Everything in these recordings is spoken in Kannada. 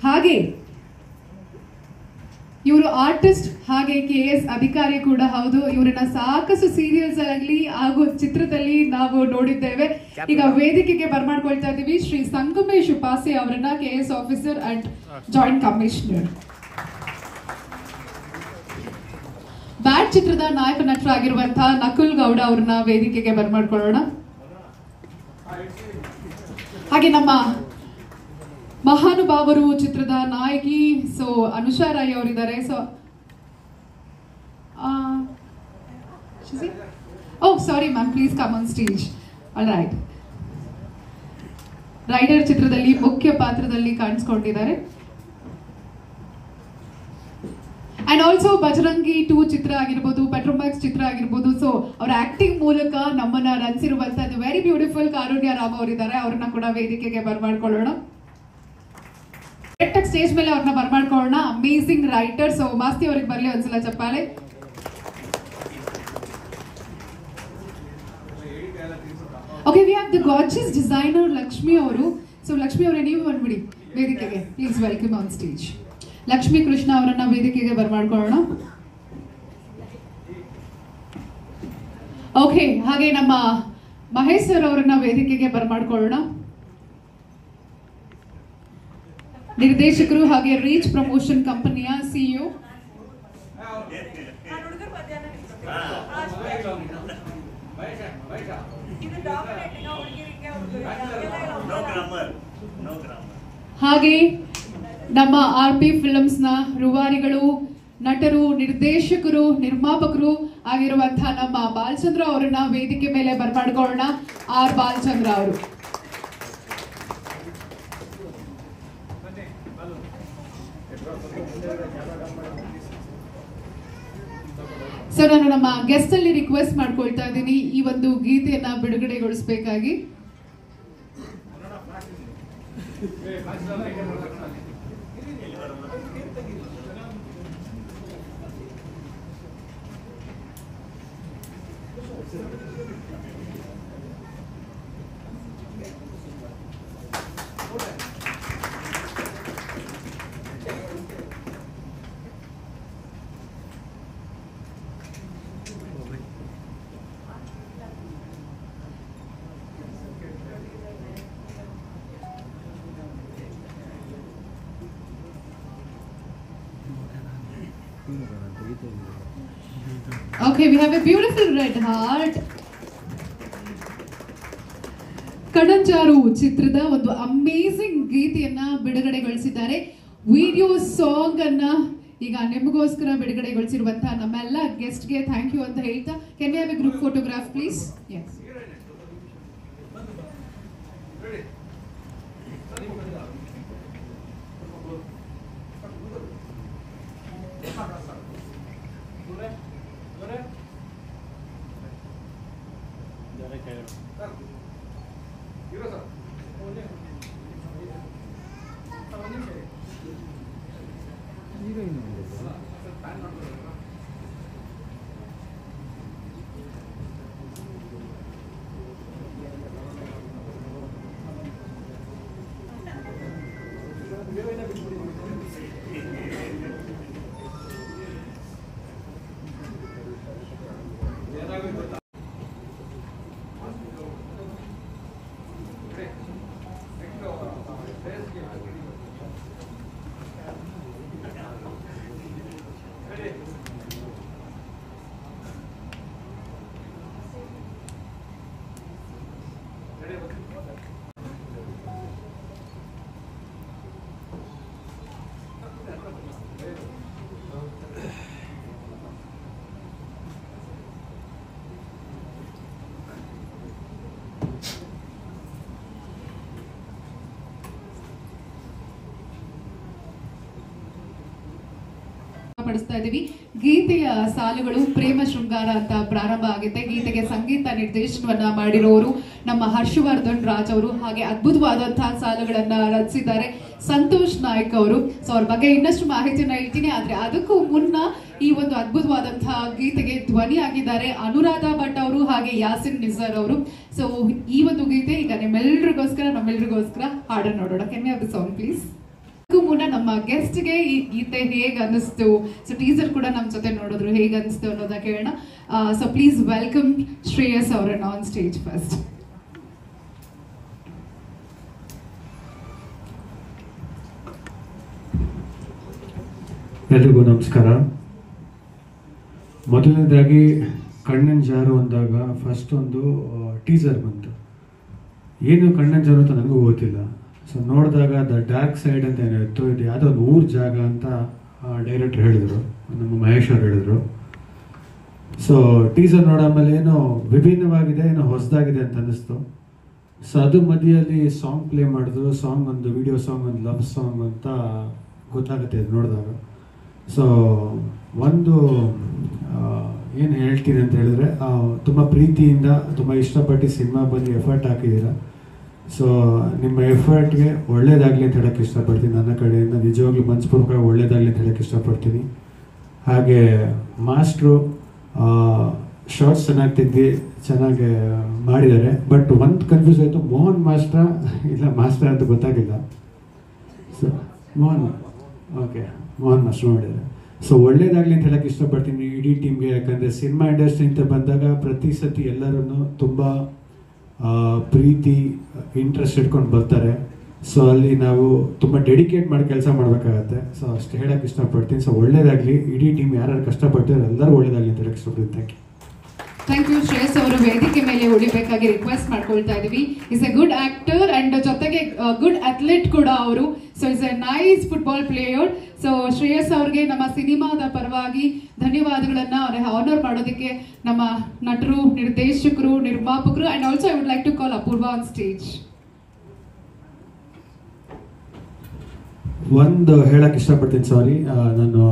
ಹಾಗೆ ಇವರು ಆರ್ಟಿಸ್ಟ್ ಹಾಗೆ ಕೆ ಎಸ್ ಅಧಿಕಾರಿ ಕೂಡ ಹೌದು. ಇವರನ್ನ ಸಾಕಷ್ಟು ಸೀರಿಯಲ್ಸ್ ಆಗಲಿ ಹಾಗೂ ಚಿತ್ರದಲ್ಲಿ ನಾವು ನೋಡಿದ್ದೇವೆ. ಈಗ ವೇದಿಕೆಗೆ ಬರ್ಮಾಡ್ಕೊಳ್ತಾ ಇದ್ದೀವಿ. ಶ್ರೀ ಸಂಗಮೇಶ್ ಉಪಾಸೆ ಅವರನ್ನ K S officer and joint commissioner bat ಚಿತ್ರದ ನಾಯಕ ನಟರಾಗಿರುವಂತಹ ನಕುಲ್ ಗೌಡ ಅವ್ರನ್ನ ವೇದಿಕೆಗೆ ಬರ್ಮಾಡ್ಕೊಳ್ಳೋಣ. ಹಾಗೆ ನಮ್ಮ ಮಹಾನುಭಾವರು ಚಿತ್ರದ ನಾಯಕಿ ಸೊ ಅನುಷಾ ರಾಯ್ ಅವರಿದ್ದಾರೆ. So oh sorry ma'am please come on stage right rider ಚಿತ್ರದಲ್ಲಿ ಮುಖ್ಯ ಪಾತ್ರದಲ್ಲಿ ಕಾಣಿಸ್ಕೊಂಡಿದ್ದಾರೆ. ಅಂಡ್ ಆಲ್ಸೋ ಬಜರಂಗಿ ಟೂ ಚಿತ್ರ ಆಗಿರ್ಬೋದು ಪೆಟ್ರೋಮ್ಯಾಕ್ಸ್ ಚಿತ್ರ ಆಗಿರ್ಬೋದು. ಸೊ ಅವರ ಆಕ್ಟಿಂಗ್ ಮೂಲಕ ನಮ್ಮನ್ನ ರನ್ಸಿರುವಂತಹ ವೆರಿ ಬ್ಯೂಟಿಫುಲ್ ಕಾರುಣ್ಯ ರಾಮ್ ಅವರಿದ್ದಾರೆ. ಅವ್ರನ್ನ ಕೂಡ ವೇದಿಕೆಗೆ ಬರ್ಮಾಡ್ಕೊಳ್ಳೋಣ. ಡೈರೆಕ್ಟ್ ಸ್ಟೇಜ್ ಮೇಲೆ ಅವ್ರನ್ನ ಬರ್ಮಾಡ್ಕೊಳ್ಳೋಣ. ಅಮೇಸಿಂಗ್ ರೈಟರ್ ಸೊ ಮಾಸ್ತಿ ಅವ್ರಿಗೆ ಬರ್ಲಿ ಒಂದ್ಸಲ ಚಪ್ಪಾಳೆ. Okay we have the gorgeous designer Lakshmi ಅವರು. ಸೊ ಲಕ್ಷ್ಮಿ ಅವರೇ, ನೀವು ಬಂದ್ಬಿಡಿ ವೇದಿಕೆಗೆ. Please welcome on stage Lakshmi Krishna ಅವರನ್ನ ವೇದಿಕೆಗೆ ಬರ್ಮಾಡ್ಕೊಳ್ಳೋಣ. ಓಕೆ ಹಾಗೆ ನಮ್ಮ ಮಹೇಶ್ ಸರ್ ಅವರನ್ನ ವೇದಿಕೆಗೆ ಬರ್ಮಾಡ್ಕೊಳ್ಳೋಣ. ನಿರ್ದೇಶಕರು ಹಾಗೆ ರೀಚ್ ಪ್ರಮೋಷನ್ ಕಂಪನಿಯ ಸಿಇಒ. ಹಾಗೆ ನಮ್ಮ ಆರ್ ಪಿ ನ ರೂವಾರಿಗಳು ನಟರು ನಿರ್ದೇಶಕರು ನಿರ್ಮಾಪಕರು ಆಗಿರುವಂತಹ ನಮ್ಮ ಬಾಲಚಂದ್ರ ಅವರನ್ನ ವೇದಿಕೆ ಮೇಲೆ ಬರ್ಮಾಡ್ಕೊಳ್ಳೋಣ. ಆರ್ ಬಾಲಚಂದ್ರ ಅವರು. ಸರ್ ನಾನು ನಮ್ಮ ಗೆಸ್ಟ್ ಅಲ್ಲಿ ರಿಕ್ವೆಸ್ಟ್ ಮಾಡ್ಕೊಳ್ತಾ ಇದ್ದೀನಿ. ಈ ಒಂದು ಗೀತೆಯನ್ನ ಬಿಡುಗಡೆಗೊಳಿಸಬೇಕಾಗಿ. Okay, we have a beautiful red heart. ಕಡಂಜಾರು ಚಿತ್ರದ ಒಂದು ಅಮೇಸಿಂಗ್ ಗೀತೆಯನ್ನ ಬಿಡುಗಡೆಗೊಳಿಸಿದ್ದಾರೆ. ವಿಡಿಯೋ ಸಾಂಗ್ ಅನ್ನ ಈಗ ನಿಮಗೋಸ್ಕರ ಬಿಡುಗಡೆಗೊಳಿಸಿರುವಂತಹ ನಮ್ಮೆಲ್ಲ ಗೆಸ್ಟ್ಗೆ ಥ್ಯಾಂಕ್ ಯು ಅಂತ ಹೇಳ್ತಾ. Can have a group photograph please yes Give me a ಪಡಿಸ್ತಾ ಇದ್ದೀವಿ. ಗೀತೆಯ ಸಾಲುಗಳು ಪ್ರೇಮ ಶೃಂಗಾರ ಅಂತ ಪ್ರಾರಂಭ ಆಗುತ್ತೆ. ಗೀತೆಗೆ ಸಂಗೀತ ನಿರ್ದೇಶನವನ್ನ ಮಾಡಿರೋರು ನಮ್ಮ ಹರ್ಷವರ್ಧನ್ ರಾಜ್ ಅವರು. ಹಾಗೆ ಅದ್ಭುತವಾದಂತಹ ಸಾಲುಗಳನ್ನ ರಚಿಸಿದ್ದಾರೆ ಸಂತೋಷ್ ನಾಯ್ಕ್ ಅವರು. ಸೊ ಅವ್ರ ಬಗ್ಗೆ ಇನ್ನಷ್ಟು ಮಾಹಿತಿಯನ್ನ ಹೇಳ್ತೀನಿ. ಆದ್ರೆ ಅದಕ್ಕೂ ಮುನ್ನ ಈ ಒಂದು ಅದ್ಭುತವಾದಂತಹ ಗೀತೆಗೆ ಧ್ವನಿ ಆಗಿದ್ದಾರೆ ಅನುರಾಧ ಭಟ್ ಅವರು ಹಾಗೆ ಯಾಸಿನ್ ನಿಜರ್ ಅವರು. ಸೊ ಈ ಒಂದು ಗೀತೆ ಈಗ ನಿಮ್ಮೆಲ್ರಿಗೋಸ್ಕರ, ನಮ್ಮೆಲ್ರಿಗೋಸ್ಕರ ಹಾಡನ್ನು ನೋಡೋಣ. ಕೆಮ್ಮೆ ಅದು ಸಾಂಗ್ ಗೆಸ್ಟ್ಗೆ ಈ ಗೀತೆ ಹೇಗೆ ಅನ್ನಿಸ್ತು? ಸೊ ಟೀಸರ್ ಕೂಡ ನಮ್ಮ ಜೊತೆ ನೋಡಿದ್ರು. ಹೇಗೆ ಅನ್ನಿಸ್ತು ಅನ್ನೋದನ್ನ ಕೇಳೋಣ ಸೊ ಪ್ಲೀಸ್ ವೆಲ್ಕಮ್ ಶ್ರೇಯಸ್ ಅವರನ್ನ ಆನ್ ಸ್ಟೇಜ್ ಫಸ್ಟ್ ಎಲ್ರಿಗೂ ನಮಸ್ಕಾರ. ಮೊದಲನೇದಾಗಿ ಕಣ್ಣನ್ ಜಾರು ಅಂದಾಗ ಫಸ್ಟ್ ಒಂದು ಟೀಸರ್ ಬಂತು. ಏನು ಕಣ್ಣನ್ ಜಾರು ಅಂತ ನನಗೂ ಗೊತ್ತಿಲ್ಲ. ಸೊ ನೋಡಿದಾಗ ದ ಡಾರ್ಕ್ ಸೈಡ್ ಅಂತ ಏನಿತ್ತು ಇದು ಯಾವುದೋ ಒಂದು ಊರ್ ಜಾಗ ಅಂತ ಡೈರೆಕ್ಟ್ರ್ ಹೇಳಿದರು, ನಮ್ಮ ಮಹೇಶ್ ಅವ್ರು ಹೇಳಿದರು. ಸೊ ಟೀಸರ್ ನೋಡಾಮೇಲೆ ಏನೋ ವಿಭಿನ್ನವಾಗಿದೆ, ಏನೋ ಹೊಸದಾಗಿದೆ ಅಂತ ಅನ್ನಿಸ್ತು. ಸೊ ಅದು ಮಧ್ಯದಲ್ಲಿ ಸಾಂಗ್ ಪ್ಲೇ ಮಾಡಿದ್ರು ಸಾಂಗ್ ಒಂದು ವಿಡಿಯೋ ಸಾಂಗ್ ಒಂದು ಲವ್ ಸಾಂಗ್ ಅಂತ ಗೊತ್ತಾಗುತ್ತೆ ಅದು ನೋಡಿದಾಗ. ಸೊ ಒಂದು ಏನು ಹೇಳ್ತೀನಿ ಅಂತ ಹೇಳಿದ್ರೆ ತುಂಬ ಪ್ರೀತಿಯಿಂದ, ತುಂಬ ಇಷ್ಟಪಟ್ಟು ಸಿನಿಮಾ ಬಂದು ಎಫರ್ಟ್ ಹಾಕಿದ್ದೀರಾ. ಸೊ ನಿಮ್ಮ ಎಫರ್ಟ್ಗೆ ಒಳ್ಳೇದಾಗಲಿ ಅಂತ ಹೇಳಕ್ಕೆ ಇಷ್ಟಪಡ್ತೀನಿ. ನನ್ನ ಕಡೆಯಿಂದ ನಿಜವಾಗ್ಲೂ ಮನಸ್ಪೂರ್ವಕ ಒಳ್ಳೇದಾಗಲಿ ಅಂತ ಹೇಳಕ್ಕೆ ಇಷ್ಟಪಡ್ತೀನಿ. ಹಾಗೆ ಮಾಸ್ಟ್ರು ಶಾರ್ಟ್ಸ್ ಚೆನ್ನಾಗಿ ತೆಗ್ದು ಚೆನ್ನಾಗಿ ಮಾಡಿದ್ದಾರೆ. ಬಟ್ ಒಂದು ಕನ್ಫ್ಯೂಸ್ ಆಯಿತು, ಮೋಹನ್ ಮಾಸ್ಟ್ರ, ಇಲ್ಲ ಮಾಸ್ಟರ್ ಅಂತ ಗೊತ್ತಾಗಿಲ್ಲ. So Mohan okay Mohan master ಮಾಡಿದ್ದಾರೆ. ಸೊ ಒಳ್ಳೇದಾಗಲಿ ಅಂತ ಹೇಳಕ್ಕೆ ಇಷ್ಟಪಡ್ತೀನಿ ಇಡೀ ಟೀಮ್ಗೆ ಯಾಕಂದರೆ ಸಿನಿಮಾ ಇಂಡಸ್ಟ್ರಿ ಅಂತ ಬಂದಾಗ ಪ್ರತಿ ಸತಿ ಎಲ್ಲರನ್ನು ತುಂಬ ಪ್ರೀತಿ ಇಂಟ್ರೆಸ್ಟ್ ಇಟ್ಕೊಂಡು ಬರ್ತಾರೆ. ಸೊ ಅಲ್ಲಿ ನಾವು ತುಂಬ ಡೆಡಿಕೇಟ್ ಮಾಡಿ ಕೆಲಸ ಮಾಡಬೇಕಾಗತ್ತೆ. ಸೊ ಅಷ್ಟು ಹೇಳಕ್ಕೆ ಇಷ್ಟಪಡ್ತೀನಿ. ಸೊ ಒಳ್ಳೇದಾಗಲಿ. ಇಡೀ ಟೀಮ್ ಯಾರ್ಯಾರು ಕಷ್ಟಪಡ್ತಾರೆ ಎಲ್ಲರೂ ಒಳ್ಳೇದಾಗಲಿ ಅಂತ ಹೇಳಕ್ಕೆ ಇಷ್ಟಪಡ್ತೀನಿ. Thank you thank you Shreyas ಅವರು ವೇದಿಕೆ ಮೇಲೆ ಉಳಿಬೇಕಾಗಿ ರಿಕ್ವೆಸ್ಟ್ ಮಾಡ್ಕೊಳ್ತಾ ಇದೀವಿ. Is a good actor and ಜೊತೆಗೆ ಗುಡ್ ಅಥ್ಲೀಟ್ ಕೂಡ ಅವರು. So is a nice football player so Shreyas ಅವ್ರಿಗೆ ನಮ್ಮ ಸಿನಿಮಾದ ಪರವಾಗಿ ಧನ್ಯವಾದಗಳನ್ನ ಆನರ್ ಮಾಡೋದಕ್ಕೆ ನಮ್ಮ ನಟರು, ನಿರ್ದೇಶಕರು, ನಿರ್ಮಾಪಕರು and also I would like to call Apoorva on stage ಒಂದು ಹೇಳಕ್ ಇಷ್ಟಪಡ್ತೀನಿ ಸಾರಿ ನಾನು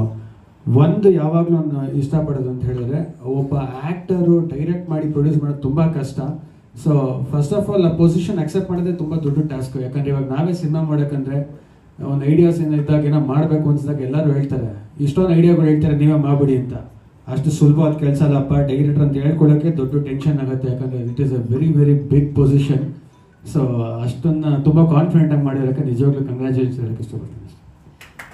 ಒಂದು ಯಾವಾಗಲೂ ನಾನು ಇಷ್ಟಪಡೋದು ಅಂತ ಹೇಳಿದ್ರೆ, ಒಬ್ಬ ಆ್ಯಕ್ಟರು ಡೈರೆಕ್ಟ್ ಮಾಡಿ ಪ್ರೊಡ್ಯೂಸ್ ಮಾಡೋದು ತುಂಬ ಕಷ್ಟ. ಸೊ ಫಸ್ಟ್ ಆಫ್ ಆಲ್ ಆ ಪೊಸಿಷನ್ ಅಕ್ಸೆಪ್ಟ್ ಮಾಡೋದೇ ತುಂಬ ದೊಡ್ಡ ಟಾಸ್ಕ್ ಯಾಕಂದ್ರೆ ಇವಾಗ ನಾವೇ ಸಿನಿಮಾ ಮಾಡೋಕ್ಕಂದ್ರೆ ಒಂದು ಐಡಿಯಾಸ್ ಏನೋ ಇದ್ದಾಗ ಏನೋ ಮಾಡಬೇಕು ಅನ್ಸಿದಾಗ ಎಲ್ಲರೂ ಹೇಳ್ತಾರೆ, ಇಷ್ಟೊಂದು ಐಡಿಯಾಗಳು ಹೇಳ್ತಾರೆ, ನೀವೇ ಮಾಡ್ಬಿಡಿ ಅಂತ. ಅಷ್ಟು ಸುಲಭವಾದ ಕೆಲಸ ಅಲ್ಲಪ್ಪ ಡೈರೆಕ್ಟರ್ ಅಂತ ಹೇಳ್ಕೊಳ್ಳೋಕೆ ದೊಡ್ಡ ಟೆನ್ಷನ್ ಆಗುತ್ತೆ. ಯಾಕಂದ್ರೆ it is a very very big position so ಅಷ್ಟನ್ನ ತುಂಬ ಕಾನ್ಫಿಡೆಂಟ್ ಆಗಿ ಮಾಡಿರೋಕ್ಕೆ ನಿಜವಾಗ್ಲೂ ಕಂಗ್ರ್ಯಾಚುಲೇಷನ್ ಹೇಳಕ್ಕೆ ಇಷ್ಟಪಡ್ತೀನಿ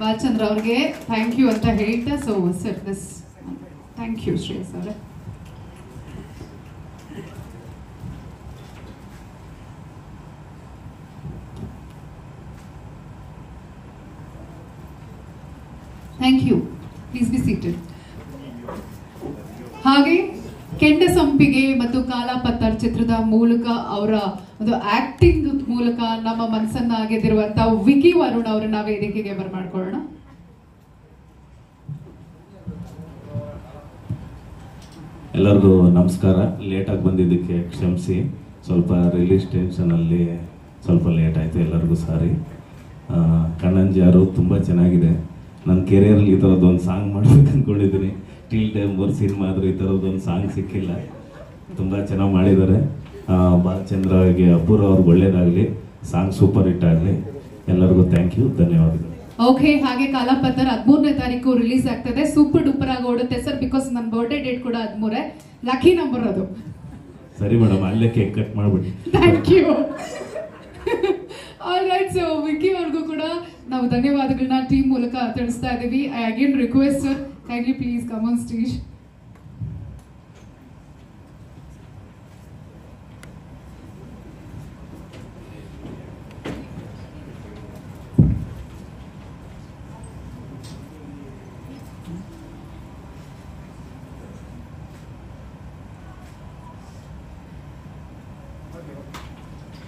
ಬಾಲಚಂದ್ರ ಅವ್ರಿಗೆ ಥ್ಯಾಂಕ್ ಯು ಅಂತ ಹೇಳ್ತಾ so sir this thank you Shreyas ಅವರೇ. Thank you please be seated ಹಾಗೆ ಕೆಂಡ ಸಂಪಿಗೆ ಮತ್ತು ಕಾಲಾಪತ್ತರ್ ಚಿತ್ರದ ಮೂಲಕ ಅವರ ಒಂದು ಆಕ್ಟಿಂಗ್ ಮೂಲಕ ನಮ್ಮ ಮನಸ್ಸನ್ನ ಗೆದ್ದಿರುವಂತ ವಿಕಿ ವರುಣ್ ಅವರನ್ನ ವೇದಿಕೆಗೆ ಬರ್ಮಾಡ್ಕೊಳ್ಳೋಣ. ಎಲ್ಲರಿಗೂ ನಮಸ್ಕಾರ. ಲೇಟಾಗಿ ಬಂದಿದ್ದಕ್ಕೆ ಕ್ಷಮಿಸಿ. ಸ್ವಲ್ಪ ರಿಲೀಸ್ ಟೆನ್ಷನಲ್ಲಿ ಸ್ವಲ್ಪ ಲೇಟ್ ಆಯಿತು ಎಲ್ಲರಿಗೂ ಸಾರಿ. ಕಣ್ಣಂಜಾರು ತುಂಬ ಚೆನ್ನಾಗಿದೆ. ನನ್ನ ಕೆರಿಯರಲ್ಲಿ ಈ ಥರದ್ದೊಂದು ಸಾಂಗ್ ಮಾಡ್ಬೇಕು ಅಂದ್ಕೊಂಡಿದ್ದೀನಿ ಟಿಲ್ ಟೈಮ್ ಬರ್ ಸಿನಿಮಾ ಆದರೂ ಈ ಥರದ್ದು ಒಂದು ಸಾಂಗ್ ಸಿಕ್ಕಿಲ್ಲ. ತುಂಬ ಚೆನ್ನಾಗಿ ಮಾಡಿದ್ದಾರೆ. ಬಾಲಚಂದ್ರ ಅಪೂರ್ವ ಅವ್ರಿಗೆ ಒಳ್ಳೇದಾಗಲಿ. ಸಾಂಗ್ ಸೂಪರ್ ಹಿಟ್ ಆಗಲಿ. ಎಲ್ಲರಿಗೂ ಥ್ಯಾಂಕ್ ಯು ಧನ್ಯವಾದಗಳು. ಓಕೆ ಹಾಗೆ ಕಾಲಪತ್ರ ಹದಿಮೂರನೇ ತಾರೀಕು ರಿಲೀಸ್ ಆಗ್ತದೆ. ಸೂಪರ್ ಡೂಪರ್ ಆಗಿ ಓಡುತ್ತೆ ಸರ್ ಬಿಕಾಸ್ ನನ್ನ ಬರ್ಡೇ ಡೇಟ್ ಕೂಡ ಹದಿಮೂರೇ. ಲಕ್ಕಿ ನಂಬರ್ ಅದು. ಸರಿ ಮೇಡಮ್ ಅಲ್ಲೇ ಕೇಕ್ ಕಟ್ ಮಾಡ್ಬಿಡಿ. Thank you all right so Vicky ಅವ್ರಿಗೂ ಕೂಡ ನಾವು ಧನ್ಯವಾದಗಳನ್ನ ಟೀಮ್ ಮೂಲಕ ತಿಳಿಸ್ತಾ ಇದ್ದೀವಿ I again request sir kindly please come on stage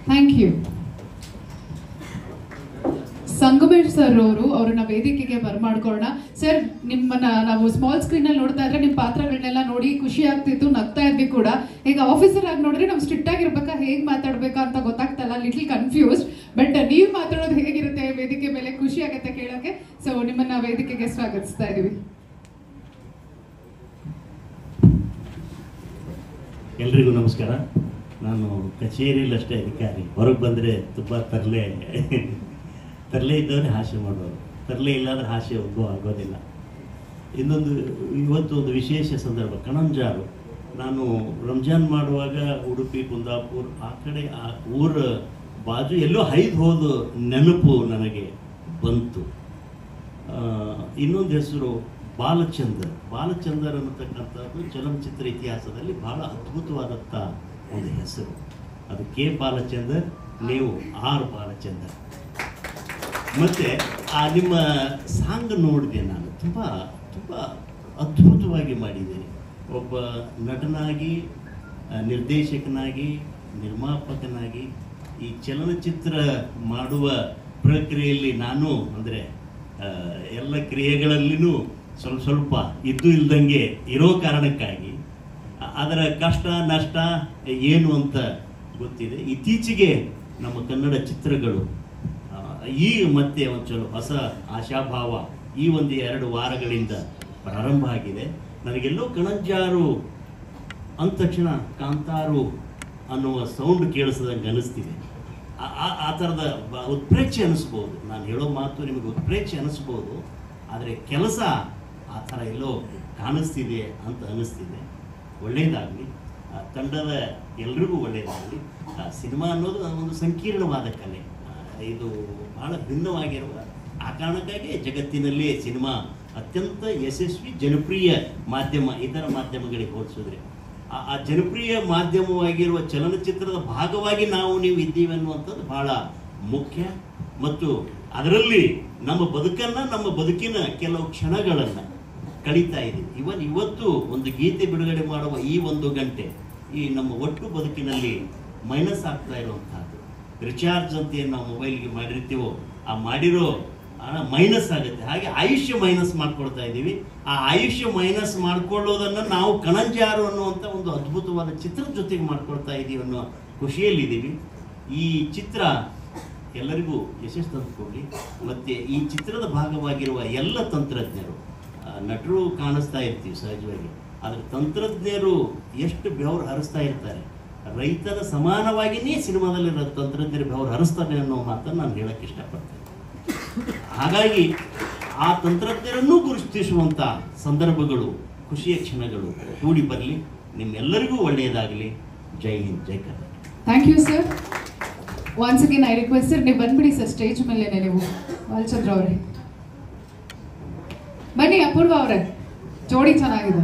thank you Sangamesh sir ಅವರು ಅವ್ರನ್ನ ವೇದಿಕೆಗೆ ಬರ್ಮಾಡ್ಕೊಳ್ಳೋಣ. ಸರ್ ನಿಮ್ಮನ್ನ ನಾವು ಸ್ಮಾಲ್ ಸ್ಕ್ರೀನ್ ಅಲ್ಲಿ ನೋಡ್ತಾ ಇದ್ರೆ ನಿಮ್ಮ ಪಾತ್ರಗಳನ್ನೆಲ್ಲ ನೋಡಿ ಖುಷಿ ಆಗ್ತಿತ್ತು, ನಗ್ತಾ ಇದ್ವಿ ಕೂಡ. ಈಗ ಆಫೀಸರ್ ಆಗಿ ನೋಡಿದ್ರೆ ನಮ್ ಸ್ಟ್ರಿಕ್ಟ್ ಆಗಿರ್ಬೇಕಾ ಹೇಗ್ ಮಾತಾಡ್ಬೇಕಾ ಅಂತ ಗೊತ್ತಾಗ್ತಲ್ಲ ಲಿಟ್ಲ್ ಕನ್ಫ್ಯೂಸ್ಡ್ ಬಟ್ ನೀವು ಮಾತಾಡೋದು ಹೇಗಿರುತ್ತೆ ವೇದಿಕೆ ಮೇಲೆ? ಖುಷಿ ಆಗುತ್ತೆ ಕೇಳೋಕೆ. ಸೊ ನಿಮ್ಮನ್ನ ವೇದಿಕೆಗೆ ಸ್ವಾಗತಿಸ್ತಾ ಇದೀವಿ. ಎಲ್ರಿಗೂ ನಮಸ್ಕಾರ. ನಾನು ಕಚೇರಿಯಲ್ಲಿ ಅಷ್ಟೇ ಅಧಿಕಾರಿ. ಹೊರಗೆ ಬಂದರೆ ತುಂಬ ತರಲೆ ತರಲೆ ಇದ್ದವರೇ ಹಾಸ್ಯ ಮಾಡೋರು ತರಲೆ ಅಂದರೆ ಹಾಸ್ಯ ಉದ್ಭವ ಆಗೋದಿಲ್ಲ. ಇನ್ನೊಂದು, ಇವತ್ತು ಒಂದು ವಿಶೇಷ ಸಂದರ್ಭ, ಕಣಂಜಾರು. ನಾನು ರಂಜಾನ್ ಮಾಡುವಾಗ ಉಡುಪಿ, ಕುಂದಾಪುರ್, ಆ ಕಡೆ, ಆ ಊರ ಬಾಜು ಎಲ್ಲೋ ಹೈದು ಹೋದ ನೆನಪು ನನಗೆ ಬಂತು. ಇನ್ನೊಂದು ಹೆಸರು ಬಾಲಚಂದರ್. ಬಾಲಚಂದರ್ ಅನ್ನತಕ್ಕಂಥದ್ದು ಚಲನಚಿತ್ರ ಇತಿಹಾಸದಲ್ಲಿ ಬಹಳ ಅದ್ಭುತವಾದಂಥ ಒಂದು ಹೆಸರು. ಅದು ಕೆ ಬಾಲಚಂದರ್, ನೀವು ಆರ್ ಬಾಲಚಂದರ್. ಮತ್ತೆ ಆ ನಿಮ್ಮ ಸಾಂಗ್ ನೋಡಿದೆ ನಾನು. ತುಂಬ ತುಂಬ ಅದ್ಭುತವಾಗಿ ಮಾಡಿದೆ. ಒಬ್ಬ ನಟನಾಗಿ ನಿರ್ದೇಶಕನಾಗಿ, ನಿರ್ಮಾಪಕನಾಗಿ ಈ ಚಲನಚಿತ್ರ ಮಾಡುವ ಪ್ರಕ್ರಿಯೆಯಲ್ಲಿ ನಾನು ಅಂದರೆ ಎಲ್ಲ ಕ್ರಿಯೆಗಳಲ್ಲಿನೂ ಸ್ವಲ್ಪ ಸ್ವಲ್ಪ ಇದ್ದು ಇಲ್ದಂಗೆ ಇರೋ ಕಾರಣಕ್ಕಾಗಿ, ಅದರ ಕಷ್ಟ, ನಷ್ಟ ಏನು ಅಂತ ಗೊತ್ತಿದೆ. ಇತ್ತೀಚೆಗೆ ನಮ್ಮ ಕನ್ನಡ ಚಿತ್ರಗಳು ಈ ಮತ್ತೆ ಒಂಚೂರು ಹೊಸ ಆಶಾಭಾವ ಈ ಒಂದು ಎರಡು ವಾರಗಳಿಂದ ಪ್ರಾರಂಭ ಆಗಿದೆ. ನನಗೆಲ್ಲೋ ಕಣಂಜಾರು ಅಂದ ತಕ್ಷಣ ಕಾಂತಾರು ಅನ್ನುವ ಸೌಂಡ್ ಕೇಳಿಸದಂಗೆ ಅನಿಸ್ತಿದೆ. ಆ- ಥರದ ಉತ್ಪ್ರೇಕ್ಷೆ ಅನಿಸ್ಬೋದು. ನಾನು ಹೇಳೋ ಮಾತು ನಿಮಗೆ ಉತ್ಪ್ರೇಕ್ಷೆ ಅನಿಸ್ಬೋದು. ಆದರೆ ಕೆಲಸ ಆ ಥರ ಎಲ್ಲೋ ಕಾಣಿಸ್ತಿದೆ ಅಂತ ಅನ್ನಿಸ್ತಿದೆ ಒಳ್ಳೆಯದಾಗಲಿ ತಂಡದ ಎಲ್ರಿಗೂ ಒಳ್ಳೆಯದಾಗಲಿ ಸಿನಿಮಾ ಅನ್ನೋದು ಒಂದು ಸಂಕೀರ್ಣವಾದ ಕಲೆ. ಇದು ಬಹಳ ಭಿನ್ನವಾಗಿರುವ ಆ ಕಾರಣಕ್ಕಾಗಿ ಜಗತ್ತಿನಲ್ಲಿ ಸಿನಿಮಾ ಅತ್ಯಂತ ಯಶಸ್ವಿ ಜನಪ್ರಿಯ ಮಾಧ್ಯಮ, ಇತರ ಮಾಧ್ಯಮಗಳಿಗೆ ಹೋಲಿಸಿದ್ರೆ. ಆ ಜನಪ್ರಿಯ ಮಾಧ್ಯಮವಾಗಿರುವ ಚಲನಚಿತ್ರದ ಭಾಗವಾಗಿ ನಾವು ನೀವು ಇದ್ದೀವಿ ಅನ್ನುವಂಥದ್ದು ಬಹಳ ಮುಖ್ಯ. ಮತ್ತು ಅದರಲ್ಲಿ ನಮ್ಮ ಬದುಕನ್ನು, ನಮ್ಮ ಬದುಕಿನ ಕೆಲವು ಕ್ಷಣಗಳನ್ನು ಕಳೀತಾ ಇದ್ದೀವಿ. ಇವನ್ ಇವತ್ತು ಒಂದು ಗೀತೆ ಬಿಡುಗಡೆ ಮಾಡುವ ಈ ಒಂದು ಗಂಟೆ ಈ ನಮ್ಮ ಒಟ್ಟು ಬದುಕಿನಲ್ಲಿ ಮೈನಸ್ ಆಗ್ತಾ ಇರುವಂತಹದ್ದು ರಿಚಾರ್ಜ್ ಅಂತ ಏನು ನಾವು ಮೊಬೈಲ್ಗೆ ಮಾಡಿರ್ತೀವೋ, ಆ ಮಾಡಿರೋ ಹಣ ಮೈನಸ್ ಆಗುತ್ತೆ. ಹಾಗೆ ಆಯುಷ್ಯ ಮೈನಸ್ ಮಾಡ್ಕೊಳ್ತಾ ಇದ್ದೀವಿ. ಆ ಆಯುಷ್ಯ ಮೈನಸ್ ಮಾಡ್ಕೊಳ್ಳೋದನ್ನು ನಾವು ಕಣಂಜಾರು ಅನ್ನುವಂಥ ಒಂದು ಅದ್ಭುತವಾದ ಚಿತ್ರದ ಜೊತೆಗೆ ಮಾಡ್ಕೊಳ್ತಾ ಇದ್ದೀವಿ ಅನ್ನೋ ಖುಷಿಯಲ್ಲಿದ್ದೀವಿ. ಈ ಚಿತ್ರ ಎಲ್ಲರಿಗೂ ಯಶಸ್ಸು ತಂದುಕೊಡಿ. ಮತ್ತು ಈ ಚಿತ್ರದ ಭಾಗವಾಗಿರುವ ಎಲ್ಲ ತಂತ್ರಜ್ಞರು ನಟರು ಕಾಣಿಸ್ತಾ ಇರ್ತೀವಿ ಸಹಜವಾಗಿ. ಆದರೆ ತಂತ್ರಜ್ಞರು ಎಷ್ಟು ಬೆವರು ಹರಿಸ್ತಾ ಇರ್ತಾರೆ. ರೈತರ ಸಮಾನವಾಗಿಯೇ ಸಿನಿಮಾದಲ್ಲಿ ತಂತ್ರಜ್ಞರು ಅವ್ರು ಹರಿಸ್ತಾರೆ ಅನ್ನೋ ಮಾತನ್ನು ನಾನು ಹೇಳಕ್ಕೆ ಇಷ್ಟಪಡ್ತೇನೆ. ಹಾಗಾಗಿ ಆ ತಂತ್ರಜ್ಞರನ್ನೂ ಗುರುತಿಸುವಂಥ ಸಂದರ್ಭಗಳು, ಖುಷಿಯ ಕ್ಷಣಗಳು ಕೂಡಿ ಬರಲಿ. ನಿಮ್ಮೆಲ್ಲರಿಗೂ ಒಳ್ಳೆಯದಾಗಲಿ. Jai Hind, Jai Karnataka. Thank you sir once again I request sir ನೀವು ಬಂದ್ಬಿಡಿ ಸರ್ ಸ್ಟೇಜ್ ಮೇಲೆ ನೀವು, ಬಾಲಚಂದ್ರ ಅವರೇ. ಬನ್ನಿ, ಅಪೂರ್ವ ಅವರೇ. ಜೋಡಿ ಚೆನ್ನಾಗಿದೆ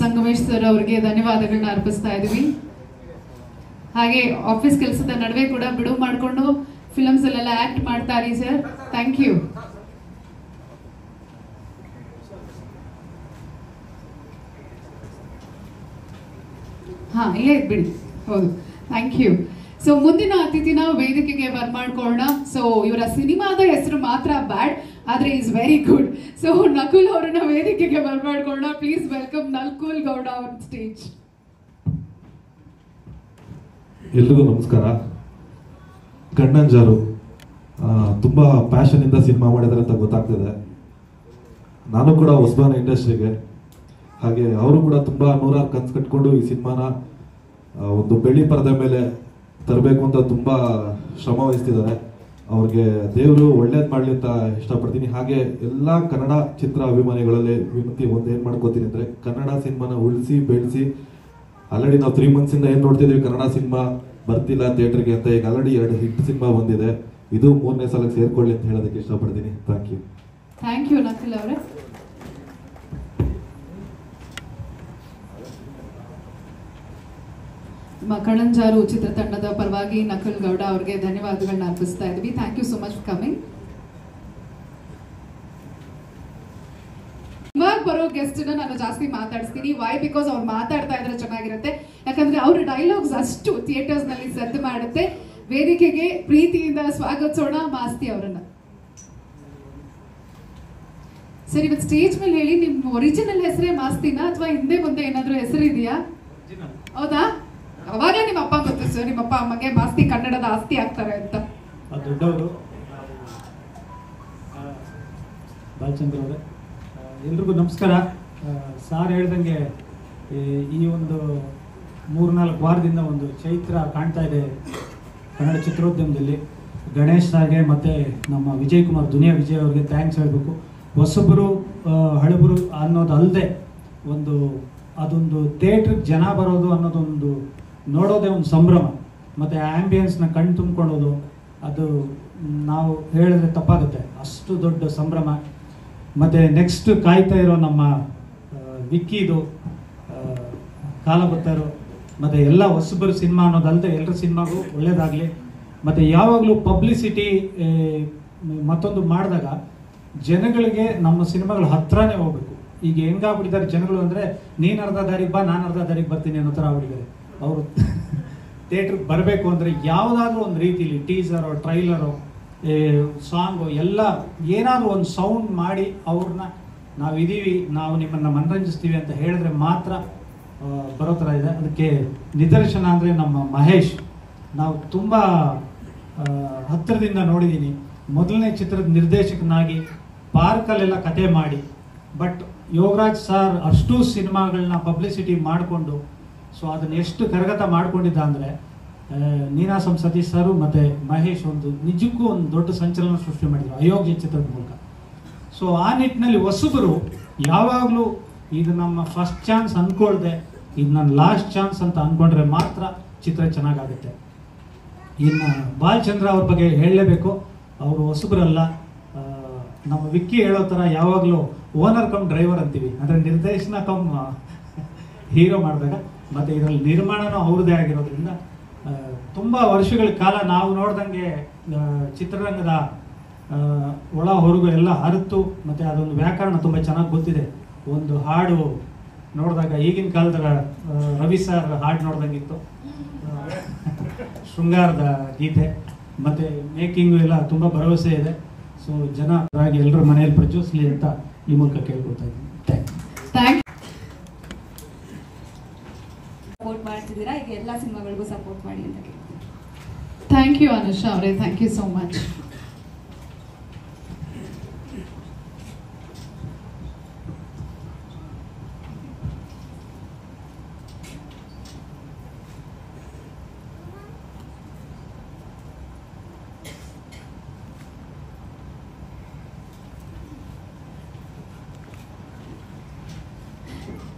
ಸಂಗಮೇಶ್ ಸರ್ ಅವರಿಗೆ ಧನ್ಯವಾದಗಳನ್ನ ಅರ್ಪಿಸ್ತಾ ಇದೀವಿ ಹಾಗೆ ಆಫೀಸ್ ಕೆಲಸದ ನಡುವೆ ಕೂಡ ಬಿಡುವು ಮಾಡಿಕೊಂಡು ಫಿಲಮ್ಸ್ ಅಲ್ಲೆಲ್ಲ ಆಕ್ಟ್ ಮಾಡ್ತಾರೆ ಸರ್ ಥ್ಯಾಂಕ್ ಯು ಹಾ, ಇಲ್ಲೇ ಬಿಡಿ ಹೌದು. ಥ್ಯಾಂಕ್ ಯು ಸೊ ಮುಂದಿನ ಅತಿಥಿನ ವೇದಿಕೆಗೆ ಬರ್ಮಾಡ್ಕೊಳ್ಳೋಣ. ಸೊ ಇವರ ಸಿನಿಮಾದ ಹೆಸರು ಮಾತ್ರ ಬ್ಯಾಡ್. ಆದ್ರೆ is very good so Nakul ಅವರನ್ನ ವೇದಿಕೆಗೆ ಬರ್ಮಾಡ್ಕೊಳ್ಳೋಣ please welcome Nakul Gowda on stage ಎಲ್ರಿಗೂ ನಮಸ್ಕಾರ. ಕಣ್ಣಂಜಾರು ತುಂಬ ಪ್ಯಾಷನಿಂದ ಸಿನಿಮಾ ಮಾಡಿದ್ದಾರೆ ಅಂತ ಗೊತ್ತಾಗ್ತಿದೆ. ನಾನು ಕೂಡ ಹೊಸಬಾನ ಇಂಡಸ್ಟ್ರಿಗೆ. ಹಾಗೆ ಅವರು ಕೂಡ ತುಂಬ ನೂರಾರು ಕನ್ಸು ಕಟ್ಕೊಂಡು ಈ ಸಿನಿಮಾನ ಒಂದು ಬೆಳ್ಳಿ ಪರದೆ ಮೇಲೆ ತರಬೇಕು ಅಂತ ತುಂಬ ಶ್ರಮ ವಹಿಸ್ತಿದ್ದಾರೆ. ಅವ್ರಿಗೆ ದೇವರು ಒಳ್ಳೇದು ಮಾಡಲಿ ಅಂತ ಇಷ್ಟಪಡ್ತೀನಿ. ಹಾಗೆ ಎಲ್ಲ ಕನ್ನಡ ಚಿತ್ರ ಅಭಿಮಾನಿಗಳಲ್ಲಿ ವಿನಂತಿ ಒಂದು ಏನು ಮಾಡ್ಕೋತೀನಿ ಅಂದರೆ ಕನ್ನಡ ಸಿನಿಮಾನ ಉಳಿಸಿ ಬೆಳೆಸಿ, ಆಲ್ರೆಡಿ ನಾವು ತ್ರೀ ಮಂತ್ಸಿಂದ ಏನು ನೋಡ್ತಿದ್ದೀವಿ ಕನ್ನಡ ಸಿನಿಮಾ ಬರ್ತಿಲ್ಲ ಥಿಯೇಟರ್ಗೆ ಅಂತ ಈಗ ಆಲ್ರೆಡಿ ಎರಡು ಹಿಟ್ ಸಿನಿಮಾ ಬಂದಿದೆ. ಇದು ಮೂರನೇ ಸಲಕ್ಕೆ ಸೇರ್ಕೊಳ್ಳಿ ಅಂತ ಹೇಳೋದಕ್ಕೆ ಇಷ್ಟಪಡ್ತೀನಿ. Thank you thank you Nakul ಅವರೇ. ಕಣಂಜಾರು ಚಿತ್ರತಂಡದ ಪರವಾಗಿ ನಕುಲ್ ಗೌಡ ಅವರಿಗೆ ಧನ್ಯವಾದಗಳನ್ನ ಅರ್ಪಿಸ್ತಾ ಇದ್ವಿ. Thank you so much coming ಇವಾಗ ಬರೋ ಗೆಸ್ಟ್ ನಾನು ಜಾಸ್ತಿ ಮಾತಾಡಿಸ್ತೀನಿ. ವೈ ಬಿಕಾಸ್ ಅವ್ರು ಮಾತಾಡ್ತಾ ಇದ್ರೆ ಚೆನ್ನಾಗಿರುತ್ತೆ. ಯಾಕಂದ್ರೆ ಅವ್ರ ಡೈಲಾಗ್ಸ್ ಅಷ್ಟು ಥಿಯೇಟರ್ಸ್ನಲ್ಲಿ ಸದ್ದು ಮಾಡುತ್ತೆ. ವೇದಿಕೆಗೆ ಪ್ರೀತಿಯಿಂದ ಸ್ವಾಗತಿಸೋಣ ಮಾಸ್ತಿ ಅವರನ್ನ. ಸರ್ ಇವತ್ತು ಸ್ಟೇಜ್ ಮೇಲೆ ಹೇಳಿ ನಿಮ್ ಒರಿಜಿನಲ್ ಹೆಸರೇ ಮಾಸ್ತಿನ? ಅಥವಾ ಹಿಂದೆ ಮುಂದೆ ಏನಾದ್ರೂ ಹೆಸರು ಇದೆಯಾ ಹೌದಾ? ಅವಾಗಲೇ ನಿಮ್ಮ ಅಪ್ಪ ಗೊತ್ತು ಸರ್. ನಿಮ್ಮ ಅಪ್ಪ ಅಮ್ಮಗೆ ಮಾಸ್ತಿ ಕನ್ನಡದ ಆಸ್ತಿ ಆಗ್ತಾರೆ ಅಂತ. ದೊಡ್ಡವರು ಬಾಲಚಂದ್ರ ಅವರೇ ಎಲ್ರಿಗೂ ನಮಸ್ಕಾರ. ಸಾರ್ ಹೇಳ್ದಂಗೆ, ಈ- ಒಂದು ಮೂರ್ನಾಲ್ಕು ವಾರದಿಂದ ಒಂದು ಚೈತ್ರ ಕಾಣ್ತಾ ಇದೆ ಕನ್ನಡ ಚಿತ್ರೋದ್ಯಮದಲ್ಲಿ. ಗಣೇಶ್ ಸಾರ್ಗೆ ಮತ್ತು ನಮ್ಮ ವಿಜಯ್ ಕುಮಾರ್ ದುನಿಯಾ ವಿಜಯ್ ಅವ್ರಿಗೆ ಥ್ಯಾಂಕ್ಸ್ ಹೇಳಬೇಕು. ಹೊಸಬರು ಹಳಬರು ಅನ್ನೋದು ಅಲ್ಲದೆ ಒಂದು, ಅದೊಂದು ಥಿಯೇಟ್ರಿಗೆ ಜನ ಬರೋದು ಅನ್ನೋದೊಂದು ನೋಡೋದೇ ಒಂದು ಸಂಭ್ರಮ. ಮತ್ತು ಆ್ಯಂಬಿಯನ್ಸ್ನ ಕಣ್ ತುಂಬ್ಕೊಳ್ಳೋದು, ಅದು ನಾವು ಹೇಳಿದ್ರೆ ತಪ್ಪಾಗುತ್ತೆ. ಅಷ್ಟು ದೊಡ್ಡ ಸಂಭ್ರಮ. ಮತ್ತು ನೆಕ್ಸ್ಟ್ ಕಾಯ್ತಾ ಇರೋ ನಮ್ಮ ವಿಕ್ಕಿದು ಕಾಲ ಕಾಲಭತ್ತರು ಮತ್ತು ಎಲ್ಲ ಹೊಸಬರು ಸಿನಿಮಾ ಅನ್ನೋದಲ್ಲದೆ ಎಲ್ಲರ ಸಿನಿಮಾಗೂ ಒಳ್ಳೆಯದಾಗಲಿ ಮತ್ತು ಯಾವಾಗಲೂ ಪಬ್ಲಿಸಿಟಿ ಮತ್ತೊಂದು ಮಾಡಿದಾಗ ಜನಗಳಿಗೆ ನಮ್ಮ ಸಿನಿಮಾಗಳು ಹತ್ರನೇ ಹೋಗ್ಬೇಕು. ಈಗ ಹೆಂಗಾಗ್ಬಿಟ್ಟಿದ್ದಾರೆ ಜನಗಳು ಅಂದರೆ, ನೀನು ಅರ್ಧ ದಾರಿಗೆ ಬಾ, ನಾನು ಅರ್ಧ ದಾರಿಗೆ ಬರ್ತೀನಿ ಅನ್ನೋ ಥರ ಆಗ್ಬಿಟ್ಟಿದ್ದಾರೆ. ಅವರು ಥಿಯೇಟ್ರಿಗೆ ಬರಬೇಕು ಅಂದರೆ ಯಾವುದಾದ್ರೂ ಒಂದು ರೀತಿಲಿ ಟೀಸರೋ ಟ್ರೈಲರೋ ಸಾಂಗು ಎಲ್ಲ ಏನಾದರೂ ಒಂದು ಸೌಂಡ್ ಮಾಡಿ ಅವ್ರನ್ನ ನಾವು ಇದೀವಿ, ನಾವು ನಿಮ್ಮನ್ನು ಮನರಂಜಿಸ್ತೀವಿ ಅಂತ ಹೇಳಿದ್ರೆ ಮಾತ್ರ ಬರೋ ಥರ ಇದೆ. ಅದಕ್ಕೆ ನಿದರ್ಶನ ಅಂದರೆ ನಮ್ಮ ಮಹೇಶ್. ನಾವು ತುಂಬ ಹತ್ತಿರದಿಂದ ನೋಡಿದ್ದೀನಿ ಮೊದಲನೇ ಚಿತ್ರದ ನಿರ್ದೇಶಕನಾಗಿ ಪಾರ್ಕಲ್ಲೆಲ್ಲ ಕತೆ ಮಾಡಿ, ಬಟ್ ಯೋಗರಾಜ್ ಸರ್ ಅಷ್ಟು ಸಿನಿಮಾಗಳನ್ನ ಪಬ್ಲಿಸಿಟಿ ಮಾಡಿಕೊಂಡು ಸೊ ಅದನ್ನ ಎಷ್ಟು ಕರಗತ ಮಾಡ್ಕೊಂಡಿದ್ದ ಅಂದರೆ ನೀನಾಸಂ ಸತೀಶ್ ಸರು ಮತ್ತು ಮಹೇಶ್ ಒಂದು ನಿಜಕ್ಕೂ ಒಂದು ದೊಡ್ಡ ಸಂಚಲನ ಸೃಷ್ಟಿ ಮಾಡಿದ್ರು, ಅಯೋಗ್ಯ ಚಿತ್ರದ ಮೂಲಕ. ಸೊ ಆ ನಿಟ್ಟಿನಲ್ಲಿ ಹೊಸಬರು ಯಾವಾಗಲೂ ಇದು ನಮ್ಮ ಫಸ್ಟ್ ಚಾನ್ಸ್ ಅಂದ್ಕೊಳ್ದೆ ಇದು ನನ್ನ ಲಾಸ್ಟ್ ಚಾನ್ಸ್ ಅಂತ ಅಂದ್ಕೊಂಡ್ರೆ ಮಾತ್ರ ಚಿತ್ರ ಚೆನ್ನಾಗಾಗುತ್ತೆ. ಇನ್ನು ಬಾಲಚಂದ್ರ ಅವ್ರ ಬಗ್ಗೆ ಹೇಳಲೇಬೇಕು. ಅವರು ಹೊಸಬರಲ್ಲ. ನಮ್ಮ ವಿಕ್ಕಿ ಹೇಳೋ ಥರ ಯಾವಾಗಲೂ ಓನರ್ ಕಮ್ ಡ್ರೈವರ್ ಅಂತೀವಿ. ಅಂದರೆ ನಿರ್ದೇಶನ ಕಮ್ ಹೀರೋ ಮಾಡಿದಾಗ. ಮತ್ತು ಇದರಲ್ಲಿ ನಿರ್ಮಾಣನೂ ಅವ್ರದ್ದೇ ಆಗಿರೋದ್ರಿಂದ ತುಂಬ ವರ್ಷಗಳ ಕಾಲ ನಾವು ನೋಡ್ದಂಗೆ ಚಿತ್ರರಂಗದ ಒಳ ಹೊರಗು ಎಲ್ಲ ಹರಿತು, ಮತ್ತು ಅದೊಂದು ವ್ಯಾಕರಣ ತುಂಬ ಚೆನ್ನಾಗಿ ಗೊತ್ತಿದೆ. ಒಂದು ಹಾಡು ನೋಡಿದಾಗ ಈಗಿನ ಕಾಲದ ರವಿ ಸರ್ ಹಾಡು ನೋಡ್ದಂಗಿತ್ತು. ಶೃಂಗಾರದ ಗೀತೆ, ಮತ್ತು ಮೇಕಿಂಗು ಎಲ್ಲ ತುಂಬ ಭರವಸೆ ಇದೆ. ಸೊ ಜನ ಎಲ್ಲರ ಮನೆಯಲ್ಲಿ ಪ್ರಚೋದಿಸಲಿ ಅಂತ ಈ ಮೂಲಕ ಕೇಳ್ಕೊಳ್ತಾ ಇದ್ದೀನಿ. ಥ್ಯಾಂಕ್ ಥ್ಯಾಂಕ್ ಸಪೋರ್ಟ್ ಮಾಡ್ತಿದ್ದೀರಾ ಈಗ ಎಲ್ಲ ಸಿನಿಮಾಗಳಿಗೂ ಸಪೋರ್ಟ್ ಮಾಡಿ ಅಂತ ಕೇಳ್ತೀನಿ ಥ್ಯಾಂಕ್ ಯು ಅನುಷಾ ಅವರೇ. Thank you so much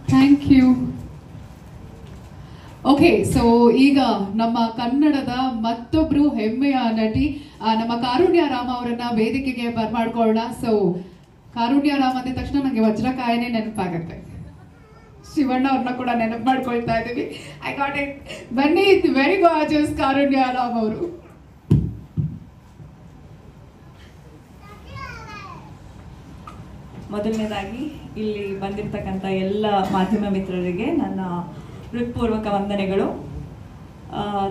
thank you okay so ಈಗ ನಮ್ಮ ಕನ್ನಡದ ಮತ್ತೊಬ್ರು ಹೆಮ್ಮೆಯ ನಟಿ ನಮ್ಮ ಕಾರುಣ್ಯ ರಾಮ ಅವರನ್ನ ವೇದಿಕೆಗೆ ಬರ್ಮಾಡ್ಕೊಳ್ಳೋಣ. ಸೊ ಕಾರುಣ್ಯ ರಾಮ್ ಅಂದ ತಕ್ಷಣ ನನಗೆ ವಜ್ರಕಾಯನೆ ನೆನಪಾಗತ್ತೆ. ಶಿವಣ್ಣ ಅವ್ರನ್ನ ಕೂಡ ನೆನಪು ಮಾಡ್ಕೊಳ್ತಾ ಇದ್ದೀವಿ. ಐ ಗಾಟ್ ಇಟ್ ಬನ್ನಿ ವೆರಿ ಗಾಜಸ್ ಕಾರುಣ್ಯ ರಾಮ್ ಅವರು. ಮೊದಲನೇದಾಗಿ, ಇಲ್ಲಿ ಬಂದಿರತಕ್ಕಂಥ ಎಲ್ಲ ಮಾಧ್ಯಮ ಮಿತ್ರರಿಗೆ ನನ್ನ ಹೃತ್ಪೂರ್ವಕ ವಂದನೆಗಳು.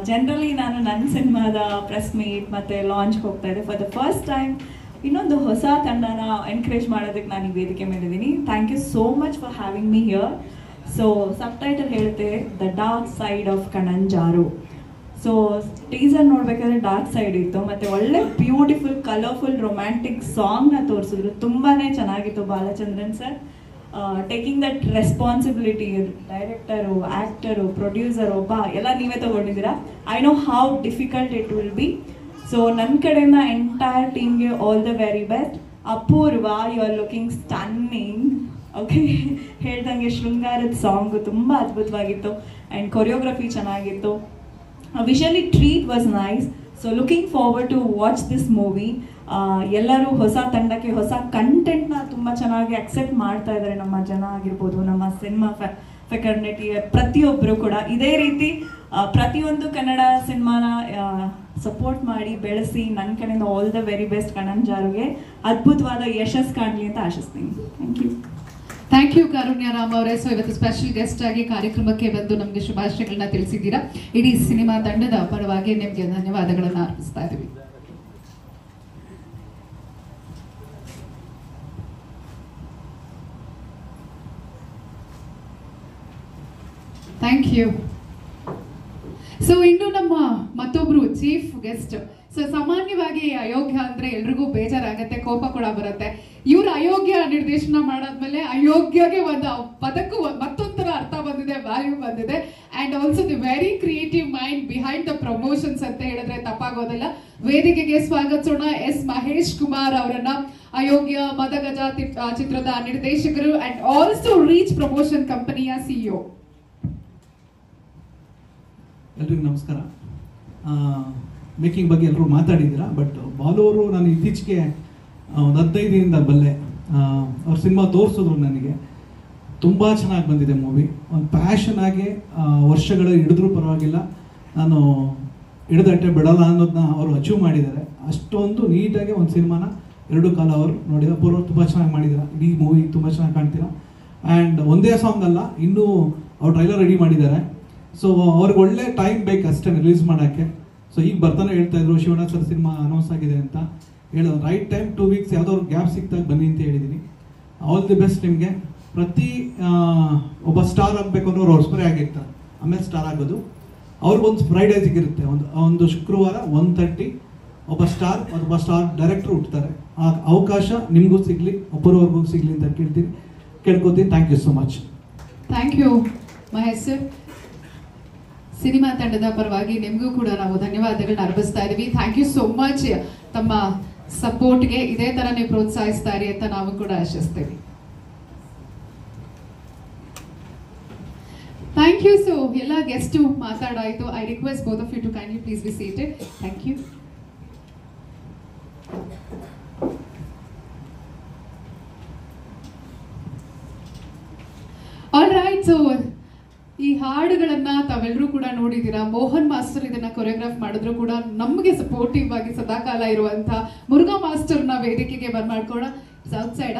ಜನರಲಿ ನಾನು ನನ್ನ ಸಿನಿಮಾದ ಪ್ರೆಸ್ ಮೀಟ್ ಮತ್ತು ಲಾಂಚ್ಗೆ ಹೋಗ್ತಾ ಇದೆ ಫಾರ್ ದ ಫಸ್ಟ್ ಟೈಮ್ ಇನ್ನೊಂದು ಹೊಸ ತಂಡನ ಎನ್ಕರೇಜ್ ಮಾಡೋದಕ್ಕೆ ನಾನು ಈ ವೇದಿಕೆ ಮೇಲಿದ್ದೀನಿ. Thank you so much for having me here so subtitle ಹೇಳುತ್ತೆ the dark side of Kananjaru so teaser ನೋಡ್ಬೇಕಾದ್ರೆ ಡಾರ್ಕ್ ಸೈಡ್ ಇತ್ತು. ಮತ್ತೆ ಒಳ್ಳೆ ಬ್ಯೂಟಿಫುಲ್ ಕಲರ್ಫುಲ್ ರೊಮ್ಯಾಂಟಿಕ್ ಸಾಂಗ್ನ ತೋರಿಸಿದ್ರು. ತುಂಬಾನೇ ಚೆನ್ನಾಗಿತ್ತು Balachandran sir. Taking that responsibility director actor producer ಒಬ್ಬ, ಎಲ್ಲ ನೀವೇ ತೊಗೊಂಡಿದ್ದೀರಾ? I know how difficult it will be so ನನ್ನ ಕಡೆಯಿಂದ ಎಂಟೈರ್ ಟೀಮ್ಗೆ all the very best Apoorva you are looking stunning okay ಹೇಳ್ದಂಗೆ ಶೃಂಗಾರದ ಸಾಂಗು ತುಂಬ ಅದ್ಭುತವಾಗಿತ್ತು ಆ್ಯಂಡ್ ಕೊರಿಯೋಗ್ರಫಿ ಚೆನ್ನಾಗಿತ್ತು. Visually treat was nice so looking forward to watch this movie ಎಲ್ಲರೂ ಹೊಸ ತಂಡಕ್ಕೆ, ಹೊಸ ಕಂಟೆಂಟ್ನ ತುಂಬ ಚೆನ್ನಾಗಿ ಅಕ್ಸೆಪ್ಟ್ ಮಾಡ್ತಾ ಇದ್ದಾರೆ ನಮ್ಮ ಜನ ಆಗಿರ್ಬೋದು, ನಮ್ಮ ಸಿನಿಮಾ ಫೆಕರ್ನಿಟಿ ಪ್ರತಿಯೊಬ್ಬರು ಕೂಡ. ಇದೇ ರೀತಿ ಪ್ರತಿಯೊಂದು ಕನ್ನಡ ಸಿನಿಮಾನ ಸಪೋರ್ಟ್ ಮಾಡಿ, ಬೆಳೆಸಿ ನನ್ನ ಕಡೆಯಿಂದ ಆಲ್ ದ ವೆರಿ ಬೆಸ್ಟ್ ಕಣಂಜಾರುಗೆ ಅದ್ಭುತವಾದ ಯಶಸ್ ಕಾಣಲಿ ಅಂತ ಆಶಿಸ್ತೀನಿ. Thank you thank you Karunya Ram ಅವರೇ. ಸೊ ಇವತ್ತು ಸ್ಪೆಷಲ್ ಗೆಸ್ಟ್ ಆಗಿ ಕಾರ್ಯಕ್ರಮಕ್ಕೆ ಬಂದು ನಮಗೆ ಶುಭಾಶಯಗಳನ್ನ ತಿಳಿಸಿದ್ದೀರಾ. ಇಡೀ ಸಿನಿಮಾ ತಂಡದ ಪರವಾಗಿ ನಿಮಗೆ ಧನ್ಯವಾದಗಳನ್ನು ಅರ್ಪಿಸ್ತಾ ಇದ್ದೀವಿ. ಥ್ಯಾಂಕ್ ಯು ಸೊ ಇನ್ನು ನಮ್ಮ ಮತ್ತೊಬ್ರು ಚೀಫ್ ಗೆಸ್ಟ್ ಸೊ ಸಾಮಾನ್ಯವಾಗಿ ಅಯೋಗ್ಯ ಅಂದ್ರೆ ಎಲ್ರಿಗೂ ಬೇಜಾರಾಗತ್ತೆ, ಕೋಪ ಕೂಡ ಬರುತ್ತೆ. ಇವ್ರು ಅಯೋಗ್ಯ ನಿರ್ದೇಶನ ಮಾಡಾದ್ಮೇಲೆ ಅಯೋಗ್ಯಗೆ ಒಂದು ಪದಕ್ಕೂ ಮತ್ತೊಂಥರ ಅರ್ಥ ಬಂದಿದೆ ವ್ಯಾಲ್ಯೂ ಬಂದಿದೆ. And also the very creative mind behind the promotions ಅಂತ ಹೇಳಿದ್ರೆ ತಪ್ಪಾಗೋದಿಲ್ಲ. ವೇದಿಕೆಗೆ ಸ್ವಾಗತಿಸೋಣ ಎಸ್ ಮಹೇಶ್ ಕುಮಾರ್ ಅವರನ್ನ. ಅಯೋಗ್ಯ, ಮದಗಜ ಚಿತ್ರದ ನಿರ್ದೇಶಕರು ಅಂಡ್ ಆಲ್ಸೋ ರೀಚ್ ಪ್ರಮೋಷನ್ ಕಂಪನಿಯ ಸಿಇಒ ಎಲ್ರಿಗೂ ನಮಸ್ಕಾರ. ಮೇಕಿಂಗ್ ಬಗ್ಗೆ ಎಲ್ಲರೂ ಮಾತಾಡಿದ್ದೀರಾ ಬಟ್ ಬಾಲು ಅವರು ನಾನು ಇತ್ತೀಚೆಗೆ ಒಂದು ಹದಿನೈದು ದಿನದಿಂದ ಬಲ್ಲೆ ಅವ್ರ ಸಿನಿಮಾ ತೋರಿಸಿದ್ರು ನನಗೆ. ತುಂಬ ಚೆನ್ನಾಗಿ ಬಂದಿದೆ ಮೂವಿ ಒಂದು ಪ್ಯಾಷನ್ ಆಗಿ ವರ್ಷಗಳ ವರ್ಷಗಳು ಹಿಡಿದ್ರೂ ಪರವಾಗಿಲ್ಲ. ನಾನು ಹಿಡಿದಟ್ಟೆ ಬಿಡಲ್ಲ ಅನ್ನೋದನ್ನ ಅವರು ಅಚೀವ್ ಮಾಡಿದ್ದಾರೆ. ಅಷ್ಟೊಂದು ನೀಟಾಗಿ ಒಂದು ಸಿನಿಮಾನ ಎರಡು ಕಾಲ ಅವರು ನೋಡಿದ. ಪೂರ್ವ ತುಂಬ ಚೆನ್ನಾಗಿ ಮಾಡಿದ್ದಾರೆ. ಇಡೀ ಮೂವಿ ತುಂಬ ಚೆನ್ನಾಗಿ ಕಾಣ್ತೀರಾ. ಆ್ಯಂಡ್ ಒಂದೇ ಸಾಂಗ್ ಅಲ್ಲ, ಇನ್ನೂ ಅವ್ರು ಟ್ರೈಲರ್ ರೆಡಿ ಮಾಡಿದ್ದಾರೆ. ಸೊ ಅವ್ರಿಗೆ ಒಳ್ಳೆ ಟೈಮ್ ಬೇಕು ಅಷ್ಟೇ ರಿಲೀಸ್ ಮಾಡೋಕ್ಕೆ. ಸೊ ಈಗ ಬರ್ತಾನೆ ಹೇಳ್ತಾ ಇದ್ರು, ಶಿವಣ್ಣ ಸರ್ ಸಿನಿಮಾ ಅನೌನ್ಸ್ ಆಗಿದೆ ಅಂತ. ಹೇಳೋ ರೈಟ್ ಟೈಮ್ ಟೂ ವೀಕ್ಸ್ ಯಾವುದೋ ಗ್ಯಾಪ್ ಸಿಕ್ತಾಗ ಬನ್ನಿ ಅಂತ ಹೇಳಿದ್ದೀನಿ ಆಲ್ ದಿ ಬೆಸ್ಟ್ ನಿಮಗೆ. ಪ್ರತಿ ಒಬ್ಬ ಸ್ಟಾರ್ ಆಗಬೇಕು ಅನ್ನೋರು ಅವ್ರು ಸ್ಪ್ರೇ ಆಗಿರ್ತಾರೆ. ಆಮೇಲೆ ಸ್ಟಾರ್ ಆಗೋದು. ಅವ್ರಿಗೊಂದು ಫ್ರೈಡೇ ಸಿಗಿರುತ್ತೆ ಒಂದು ಒಂದು ಶುಕ್ರವಾರ ಒನ್ ತರ್ಟಿ ಒಬ್ಬ ಸ್ಟಾರ್ ಒಬ್ಬ ಸ್ಟಾರ್ ಡೈರೆಕ್ಟ್ರು ಹುಟ್ಟುತ್ತಾರೆ ಆ ಅವಕಾಶ ನಿಮಗೂ ಸಿಗಲಿ, ಒಬ್ಬರವ್ರಿಗೂ ಸಿಗಲಿ ಅಂತ ಕೇಳ್ತೀನಿ. ಕೇಳ್ಕೊತೀನಿ. Thank you so much thank you Mahesh sir cinema ತಂಡದ ಪರವಾಗಿ ನಿಮಗೂ ಕೂಡ ನಾವು ಧನ್ಯವಾದಗಳನ್ನ ಅರ್ಪಿಸ್ತಾ ಇದೀವಿ ಥ್ಯಾಂಕ್ ಯು ಸೋ ಮಚ್ ತಮ್ಮ ಸಪೋರ್ಟ್ಗೆ ಇದೇ ತರ ನೀವು ಪ್ರೋತ್ಸಾಹಿಸ್ತಾ ಇರಿ ಅಂತ ನಾವು ಕೂಡ ಆಶಿಸ್ತೇವೆ. ಥ್ಯಾಂಕ್ ಯು ಸೊ ಎಲ್ಲ guest ಮಾತಾಡಾಯ್ತು. I request both of you to kindly please be seated thank you all right so ಹಾಡುಗಳನ್ನ ತಾವೆಲ್ಲರೂ ಕೂಡ ನೋಡಿದ್ದೀರಾ? ಮೋಹನ್ ಮಾಸ್ಟರ್ ಇದನ್ನ ಕೊರಿಯೋಗ್ರಾಫ್ ಮಾಡಿದ್ರು ಕೂಡ ನಮಗೆ ಸಪೋರ್ಟಿವ್ ಆಗಿ ಸದಾಕಾಲ ಇರುವಂತ ಮುರುಘಾ ಮಾಸ್ಟರ್ನ ವೇದಿಕೆಗೆ ಬರ್ಮಾಡ್ಕೋಣ south side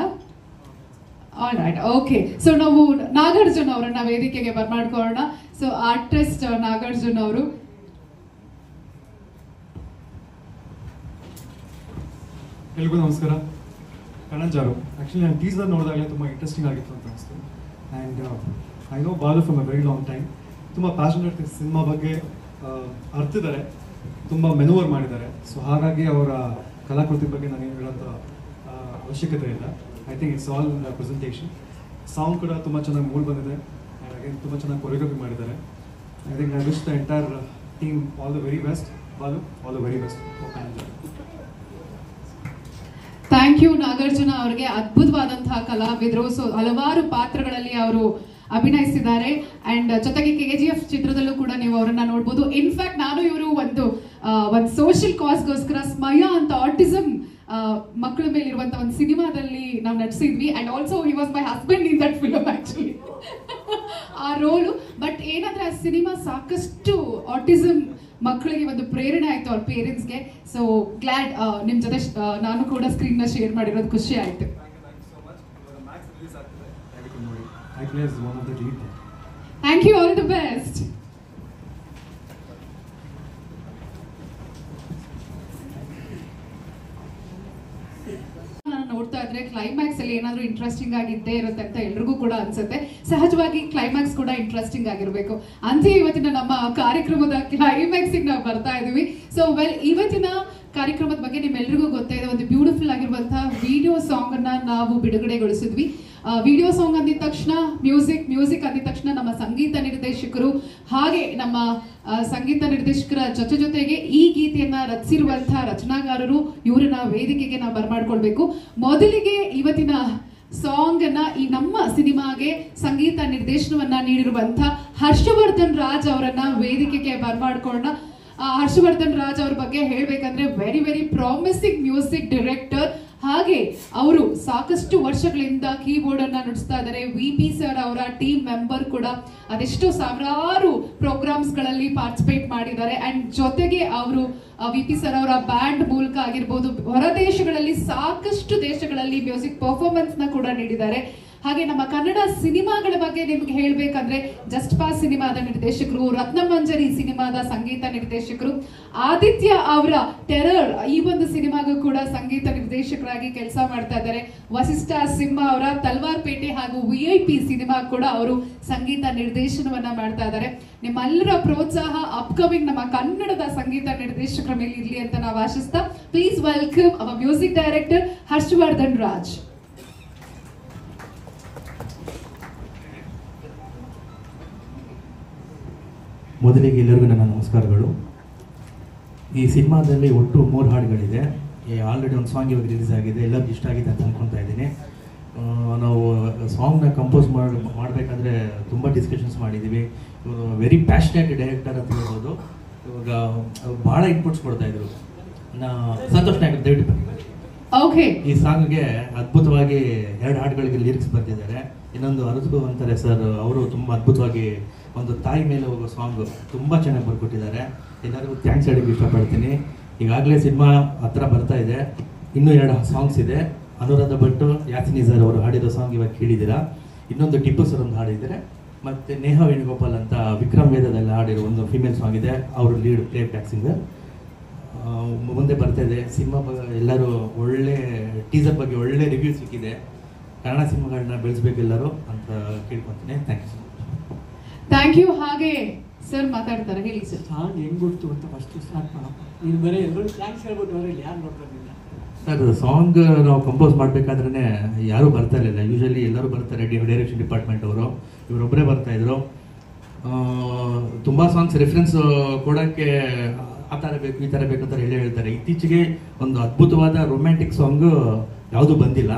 all right okay so ನಾವು ನಾಗಾರ್ಜುನ್ ಅವರನ್ನ ವೇದಿಕೆಗೆ ಬರ್ಮಾಡ್ಕೊಳ್ಳೋಣ ಸೊ ಆರ್ಟಿಸ್ಟ್ ನಾಗಾರ್ಜುನ್ ಅವರು. ಎಲ್ರಿಗೂ ನಮಸ್ಕಾರ. ಕಣಂಜಾರು. ಆ್ಯಕ್ಚುಲಿ ನಾನು ಟೀಸರ್ ನೋಡಿದಾಗಲೇ ತುಂಬ ಇಂಟ್ರೆಸ್ಟಿಂಗ್ ಆಗಿತ್ತು ಅಂತ ಅನಿಸ್ತು. And I know Balu from a very long time ತುಂಬ ಪ್ಯಾಷನೇಟ್ ಸಿನಿಮಾ ಬಗ್ಗೆ ಅರ್ತಿದ್ದಾರೆ. ತುಂಬ ಮೆನುವರ್ ಮಾಡಿದ್ದಾರೆ. ಸೊ ಹಾಗಾಗಿ ಅವರ ಕಲಾಕೃತಿ ಬಗ್ಗೆ ನನಗೆ ಹೇಳೋಂಥ ಆ, ಅವಶ್ಯಕತೆ ಇಲ್ಲ. I think it's all presentation song ಕೂಡ ತುಂಬ ಚೆನ್ನಾಗಿ ಮೂಡ್ ಬಂದಿದೆ. ಆ್ಯಂಡ್ ಅಗೇನ್ ತುಂಬ ಚೆನ್ನಾಗಿ ಕೊರಿಯೋಗ್ರಫಿ ಮಾಡಿದ್ದಾರೆ. I think I wish the entire team all the very best Balu all the very best thank you Nagarjuna ಅವರಿಗೆ. ಅದ್ಭುತವಾದಂತಹ ಕಲಾವಿದರು. ಸೊ ಹಲವಾರು ಪಾತ್ರಗಳಲ್ಲಿ ಅವರು ಅಭಿನಯಿಸಿದ್ದಾರೆ. ಅಂಡ್ ಜೊತೆಗೆ ಕೆ ಜಿ ಎಫ್ ಚಿತ್ರದಲ್ಲೂ ಕೂಡ ನೀವು ಅವರನ್ನ ನೋಡ್ಬೋದು. ಇನ್ಫ್ಯಾಕ್ಟ್ ನಾನು ಇವರು ಒಂದು ಒಂದು ಸೋಷಿಯಲ್ ಕಾಸ್ಗೋಸ್ಕರ ಸ್ಮಯ ಅಂತ ಆಟಿಸಮ್ ಮಕ್ಕಳ ಮೇಲೆ ಇರುವಂತ ಒಂದು ಸಿನಿಮಾದಲ್ಲಿ ನಾವು ನಟಿಸಿದ್ವಿ and also he was my husband in that film actually ಆ ರೋಲು ಬಟ್ ಏನಂದ್ರೆ ಆ ಸಿನಿಮಾ ಸಾಕಷ್ಟು ಆಟಿಸಮ್ ಮಕ್ಕಳಿಗೆ ಒಂದು ಪ್ರೇರಣೆ ಆಯ್ತು ಅವ್ರ ಪೇರೆಂಟ್ಸ್ಗೆ ಸೊ ಗ್ಲಾಡ್ ನಿಮ್ ಜೊತೆ ನಾನು ಕೂಡ ಸ್ಕ್ರೀನ್ನ ಶೇರ್ ಮಾಡಿರೋದು ಖುಷಿ ಆಯ್ತು. Plays one of the lead. Thank you all the ನಾನು ನೋಡ್ತಾ ಇದ್ರೆ ಕ್ಲೈಮ್ಯಾಕ್ಸ್ ಅಲ್ಲಿ ಏನಾದ್ರೂ ಇಂಟ್ರೆಸ್ಟಿಂಗ್ ಆಗಿದ್ದೇ ಇರುತ್ತೆ ಅಂತ ಎಲ್ರಿಗೂ ಕೂಡ ಅನ್ಸುತ್ತೆ. ಸಹಜವಾಗಿ ಕ್ಲೈಮ್ಯಾಕ್ಸ್ ಕೂಡ ಇಂಟ್ರೆಸ್ಟಿಂಗ್ ಆಗಿರ್ಬೇಕು. ಅಂತೆ ಇವತ್ತಿನ ನಮ್ಮ ಕಾರ್ಯಕ್ರಮದ ಕ್ಲೈಮ್ಯಾಕ್ಸ್ ನಾವು ಬರ್ತಾ ಇದೀವಿ ಸೊ ವೆಲ್ ಇವತ್ತಿನ ಕಾರ್ಯಕ್ರಮದ ಬಗ್ಗೆ ನಿಮ್ಮೆಲ್ರಿಗೂ ಗೊತ್ತೇ ಇದೆ. ಒಂದು ಬ್ಯೂಟಿಫುಲ್ ಆಗಿರುವಂತಹ ವಿಡಿಯೋ ಸಾಂಗ್ ಅನ್ನ ನಾವು ಬಿಡುಗಡೆಗೊಳಿಸಿದ್ವಿ. ವಿಡಿಯೋ ಸಾಂಗ್ ಅಂದಿದ ತಕ್ಷಣ ಮ್ಯೂಸಿಕ್ ಮ್ಯೂಸಿಕ್ ಅಂದಿದ ತಕ್ಷಣ ನಮ್ಮ ಸಂಗೀತ ನಿರ್ದೇಶಕರು ಹಾಗೆ ನಮ್ಮ ಸಂಗೀತ ನಿರ್ದೇಶಕರ ಜೊತೆ ಜೊತೆಗೆ ಈ ಗೀತೆಯನ್ನ ರಚಿಸಿರುವಂತಹ ರಚನಾಗಾರರು ಇವರನ್ನ ವೇದಿಕೆಗೆ ನಾವು ಬರ್ಮಾಡ್ಕೊಳ್ಬೇಕು. ಮೊದಲಿಗೆ ಇವತ್ತಿನ ಸಾಂಗ್ ಅನ್ನ ಈ ನಮ್ಮ ಸಿನಿಮಾಗೆ ಸಂಗೀತ ನಿರ್ದೇಶನವನ್ನ ನೀಡಿರುವಂತ ಹರ್ಷವರ್ಧನ್ ರಾಜ್ ಅವರನ್ನ ವೇದಿಕೆಗೆ ಬರಮಾಡ್ಕೊಳ್ಳೋಣ. ಹರ್ಷವರ್ಧನ್ ರಾಜ್ ಅವ್ರ ಬಗ್ಗೆ ಹೇಳ್ಬೇಕಂದ್ರೆ very very promising music director ಹಾಗೆ ಅವರು ಸಾಕಷ್ಟು ವರ್ಷಗಳಿಂದ ಕೀಬೋರ್ಡ್ ಅನ್ನ ನುಡಿಸ್ತಾ ಇದ್ದಾರೆ. ವಿ ಪಿ ಸರ್ ಅವರ ಟೀಮ್ ಮೆಂಬರ್ ಕೂಡ ಅದೆಷ್ಟೋ ಸಾವಿರಾರು ಪ್ರೋಗ್ರಾಮ್ಸ್ಗಳಲ್ಲಿ ಪಾರ್ಟಿಸಿಪೇಟ್ ಮಾಡಿದ್ದಾರೆ. ಅಂಡ್ ಜೊತೆಗೆ ಅವರು ವಿ ಪಿ ಸರ್ ಅವರ ಬ್ಯಾಂಡ್ ಮೂಲಕ ಆಗಿರ್ಬೋದು ಹೊರ ದೇಶಗಳಲ್ಲಿ ಸಾಕಷ್ಟು ದೇಶಗಳಲ್ಲಿ ಮ್ಯೂಸಿಕ್ ಪರ್ಫಾರ್ಮೆನ್ಸ್ನ ಕೂಡ ನೀಡಿದ್ದಾರೆ. ಹಾಗೆ ನಮ್ಮ ಕನ್ನಡ ಸಿನಿಮಾಗಳ ಬಗ್ಗೆ ನಿಮ್ಗೆ ಹೇಳ್ಬೇಕಂದ್ರೆ ಜಸ್ಟ್ ಪಾಸ್ ಸಿನಿಮಾದ ನಿರ್ದೇಶಕರು, ರತ್ನಮಂಜರಿ ಸಿನಿಮಾದ ಸಂಗೀತ ನಿರ್ದೇಶಕರು, ಆದಿತ್ಯ ಅವರ ಟೆರರ್, ಈ ಒಂದು ಸಿನಿಮಾಗೂ ಕೂಡ ಸಂಗೀತ ನಿರ್ದೇಶಕರಾಗಿ ಕೆಲಸ ಮಾಡ್ತಾ ಇದ್ದಾರೆ. ವಸಿಷ್ಠ ಸಿಂಹ ಅವರ ತಲ್ವಾರ್ ಪೇಟೆ ಹಾಗೂ ವಿ ಐ ಪಿ ಸಿನಿಮಾ ಕೂಡ ಅವರು ಸಂಗೀತ ನಿರ್ದೇಶನವನ್ನ ಮಾಡ್ತಾ ಇದ್ದಾರೆ. ನಿಮ್ಮೆಲ್ಲರ ಪ್ರೋತ್ಸಾಹ ಅಪ್ಕಮಿಂಗ್ ನಮ್ಮ ಕನ್ನಡದ ಸಂಗೀತ ನಿರ್ದೇಶಕರ ಮೇಲೆ ಇರಲಿ ಅಂತ ನಾವು ಆಶಿಸ್ತಾ please welcome our music director Harshavardhan Raj. ಮೊದಲಿಗೆ ಎಲ್ಲರಿಗೂ ನನ್ನ ನಮಸ್ಕಾರಗಳು. ಈ ಸಿನಿಮಾದಲ್ಲಿ ಒಟ್ಟು ಮೂರು ಹಾಡುಗಳಿದೆ. ಆಲ್ರೆಡಿ ಒಂದು ಸಾಂಗ್ ಇವಾಗ ರಿಲೀಸ್ ಆಗಿದೆ. ಎಲ್ಲರಿಗೂ ಇಷ್ಟ ಆಗಿದೆ ಅಂತ ಅಂದ್ಕೊತಾ ಇದ್ದೀನಿ. ನಾವು ಸಾಂಗ್ನ ಕಂಪೋಸ್ ಮಾಡಿ ಮಾಡಬೇಕಾದ್ರೆ ತುಂಬ ಡಿಸ್ಕಷನ್ಸ್ ಮಾಡಿದ್ದೀವಿ ವೆರಿ ಪ್ಯಾಷನೇಟ್ ಡೈರೆಕ್ಟರ್ ಅಂತ ಹೇಳ್ಬೋದು. ಇವಾಗ ಭಾಳ ಇನ್ಪುಟ್ಸ್ ಕೊಡ್ತಾ ಇದ್ರು. ನಾ ಸಂತೋಷ್ ನಾಯಕ್ ದಯವಿಟ್ಟು ಬನ್ನಿ. ಓಕೆ ಈ ಸಾಂಗ್ಗೆ ಅದ್ಭುತವಾಗಿ ಎರಡು ಹಾಡುಗಳಿಗೆ ಲಿರಿಕ್ಸ್ ಬರ್ತಿದ್ದಾರೆ ಇನ್ನೊಂದು ಅರಸು ಅಂತಾರೆ ಸರ್ ಅವರು ತುಂಬ ಅದ್ಭುತವಾಗಿ ಒಂದು ತಾಯಿ ಮೇಲೆ ಹೋಗೋ ಸಾಂಗ್ ತುಂಬ ಚೆನ್ನಾಗಿ ಬರ್ಕೊಟ್ಟಿದ್ದಾರೆ. ಎಲ್ಲರಿಗೂ ಥ್ಯಾಂಕ್ಸ್ ಹೇಳಕ್ಕೆ ಇಷ್ಟಪಡ್ತೀನಿ. ಈಗಾಗಲೇ ಸಿನಿಮಾ ಹತ್ರ ಬರ್ತಾ ಇದೆ. ಇನ್ನೂ ಎರಡು ಸಾಂಗ್ಸ್ ಇದೆ. ಅನುರಾಧ ಭಟ್ ಯಾಸಿನಿ ಸರ್ ಅವರು ಹಾಡಿರೋ ಸಾಂಗ್ ಇವಾಗ ಕೇಳಿದ್ದೀರಾ? ಇನ್ನೊಂದು ಟಿಪ್ಪು ಸರ್ ಒಂದು ಹಾಡಿದ್ದಾರೆ. ಮತ್ತು ನೇಹ ವೇಣುಗೋಪಾಲ್ ಅಂತ ವಿಕ್ರಮ್ ವೇದದಲ್ಲಿ ಹಾಡಿರೋ ಒಂದು ಫಿಮೇಲ್ ಸಾಂಗ್ ಇದೆ. ಅವರು ಲೀಡ್ ಪ್ಲೇ ಬ್ಯಾಕ್ ಸಿಂಗರ್ ಮುಂದೆ ಬರ್ತಾ ಇದೆ. ಸಿನಿಮಾ ಎಲ್ಲರೂ ಒಳ್ಳೆ ಟೀಸರ್ ಬಗ್ಗೆ ಒಳ್ಳೆ ರಿವ್ಯೂ ಸಿಕ್ಕಿದೆ. ಕನ್ನಡ ಸಿನಿಮಾಗಳನ್ನ ಬೆಳೆಸ್ಬೇಕು ಎಲ್ಲರೂ ಅಂತ ಕೇಳ್ಕೊತೀನಿ ಥ್ಯಾಂಕ್ ಯು ಥ್ಯಾಂಕ್ ಯು ಹಾಗೆ ಸರ್ ಮಾತಾಡ್ತಾರೆ ಹೇಳಿ ಸರ್ ಸಾಂಗ್ ಹೆಂಗ್ ಗೊತ್ತು ಅಂತ ಫಸ್ಟ್ ಸ್ಟಾರ್ಟ್ ಮಾಡಪ್ಪ. ನೀನು ಬರೀ ಎಲ್ಲರೂ ಥ್ಯಾಂಕ್ಸ್ ಹೇಳ್ಬಿಟ್ಟು ಬರೀ ಯಾರು ನೋಡ್ಕೊಂಡಿಲ್ಲ ಸರ್ ಸಾಂಗ್ ನಾವು ಕಂಪೋಸ್ ಮಾಡಬೇಕಾದ್ರೆ ಯಾರು ಬರ್ತಾ ಇರಲಿಲ್ಲ. ಯೂಶಲಿ ಎಲ್ಲರೂ ಬರ್ತಾರೆ ಡೈರೆಕ್ಷನ್ ಡಿಪಾರ್ಟ್ಮೆಂಟ್ ಅವರು. ಇವರೊಬ್ಬರೇ ಬರ್ತಾ ಇದ್ರು. ತುಂಬ ಸಾಂಗ್ಸ್ ರೆಫರೆನ್ಸ್ ಕೊಡೋಕ್ಕೆ ಆ ಥರ ಬೇಕು ಈ ಥರ ಬೇಕು ಅಂತ ಹೇಳಿ ಹೇಳ್ತಾರೆ. ಇತ್ತೀಚೆಗೆ ಒಂದು ಅದ್ಭುತವಾದ ರೊಮ್ಯಾಂಟಿಕ್ ಸಾಂಗ್ ಯಾವುದೂ ಬಂದಿಲ್ಲ.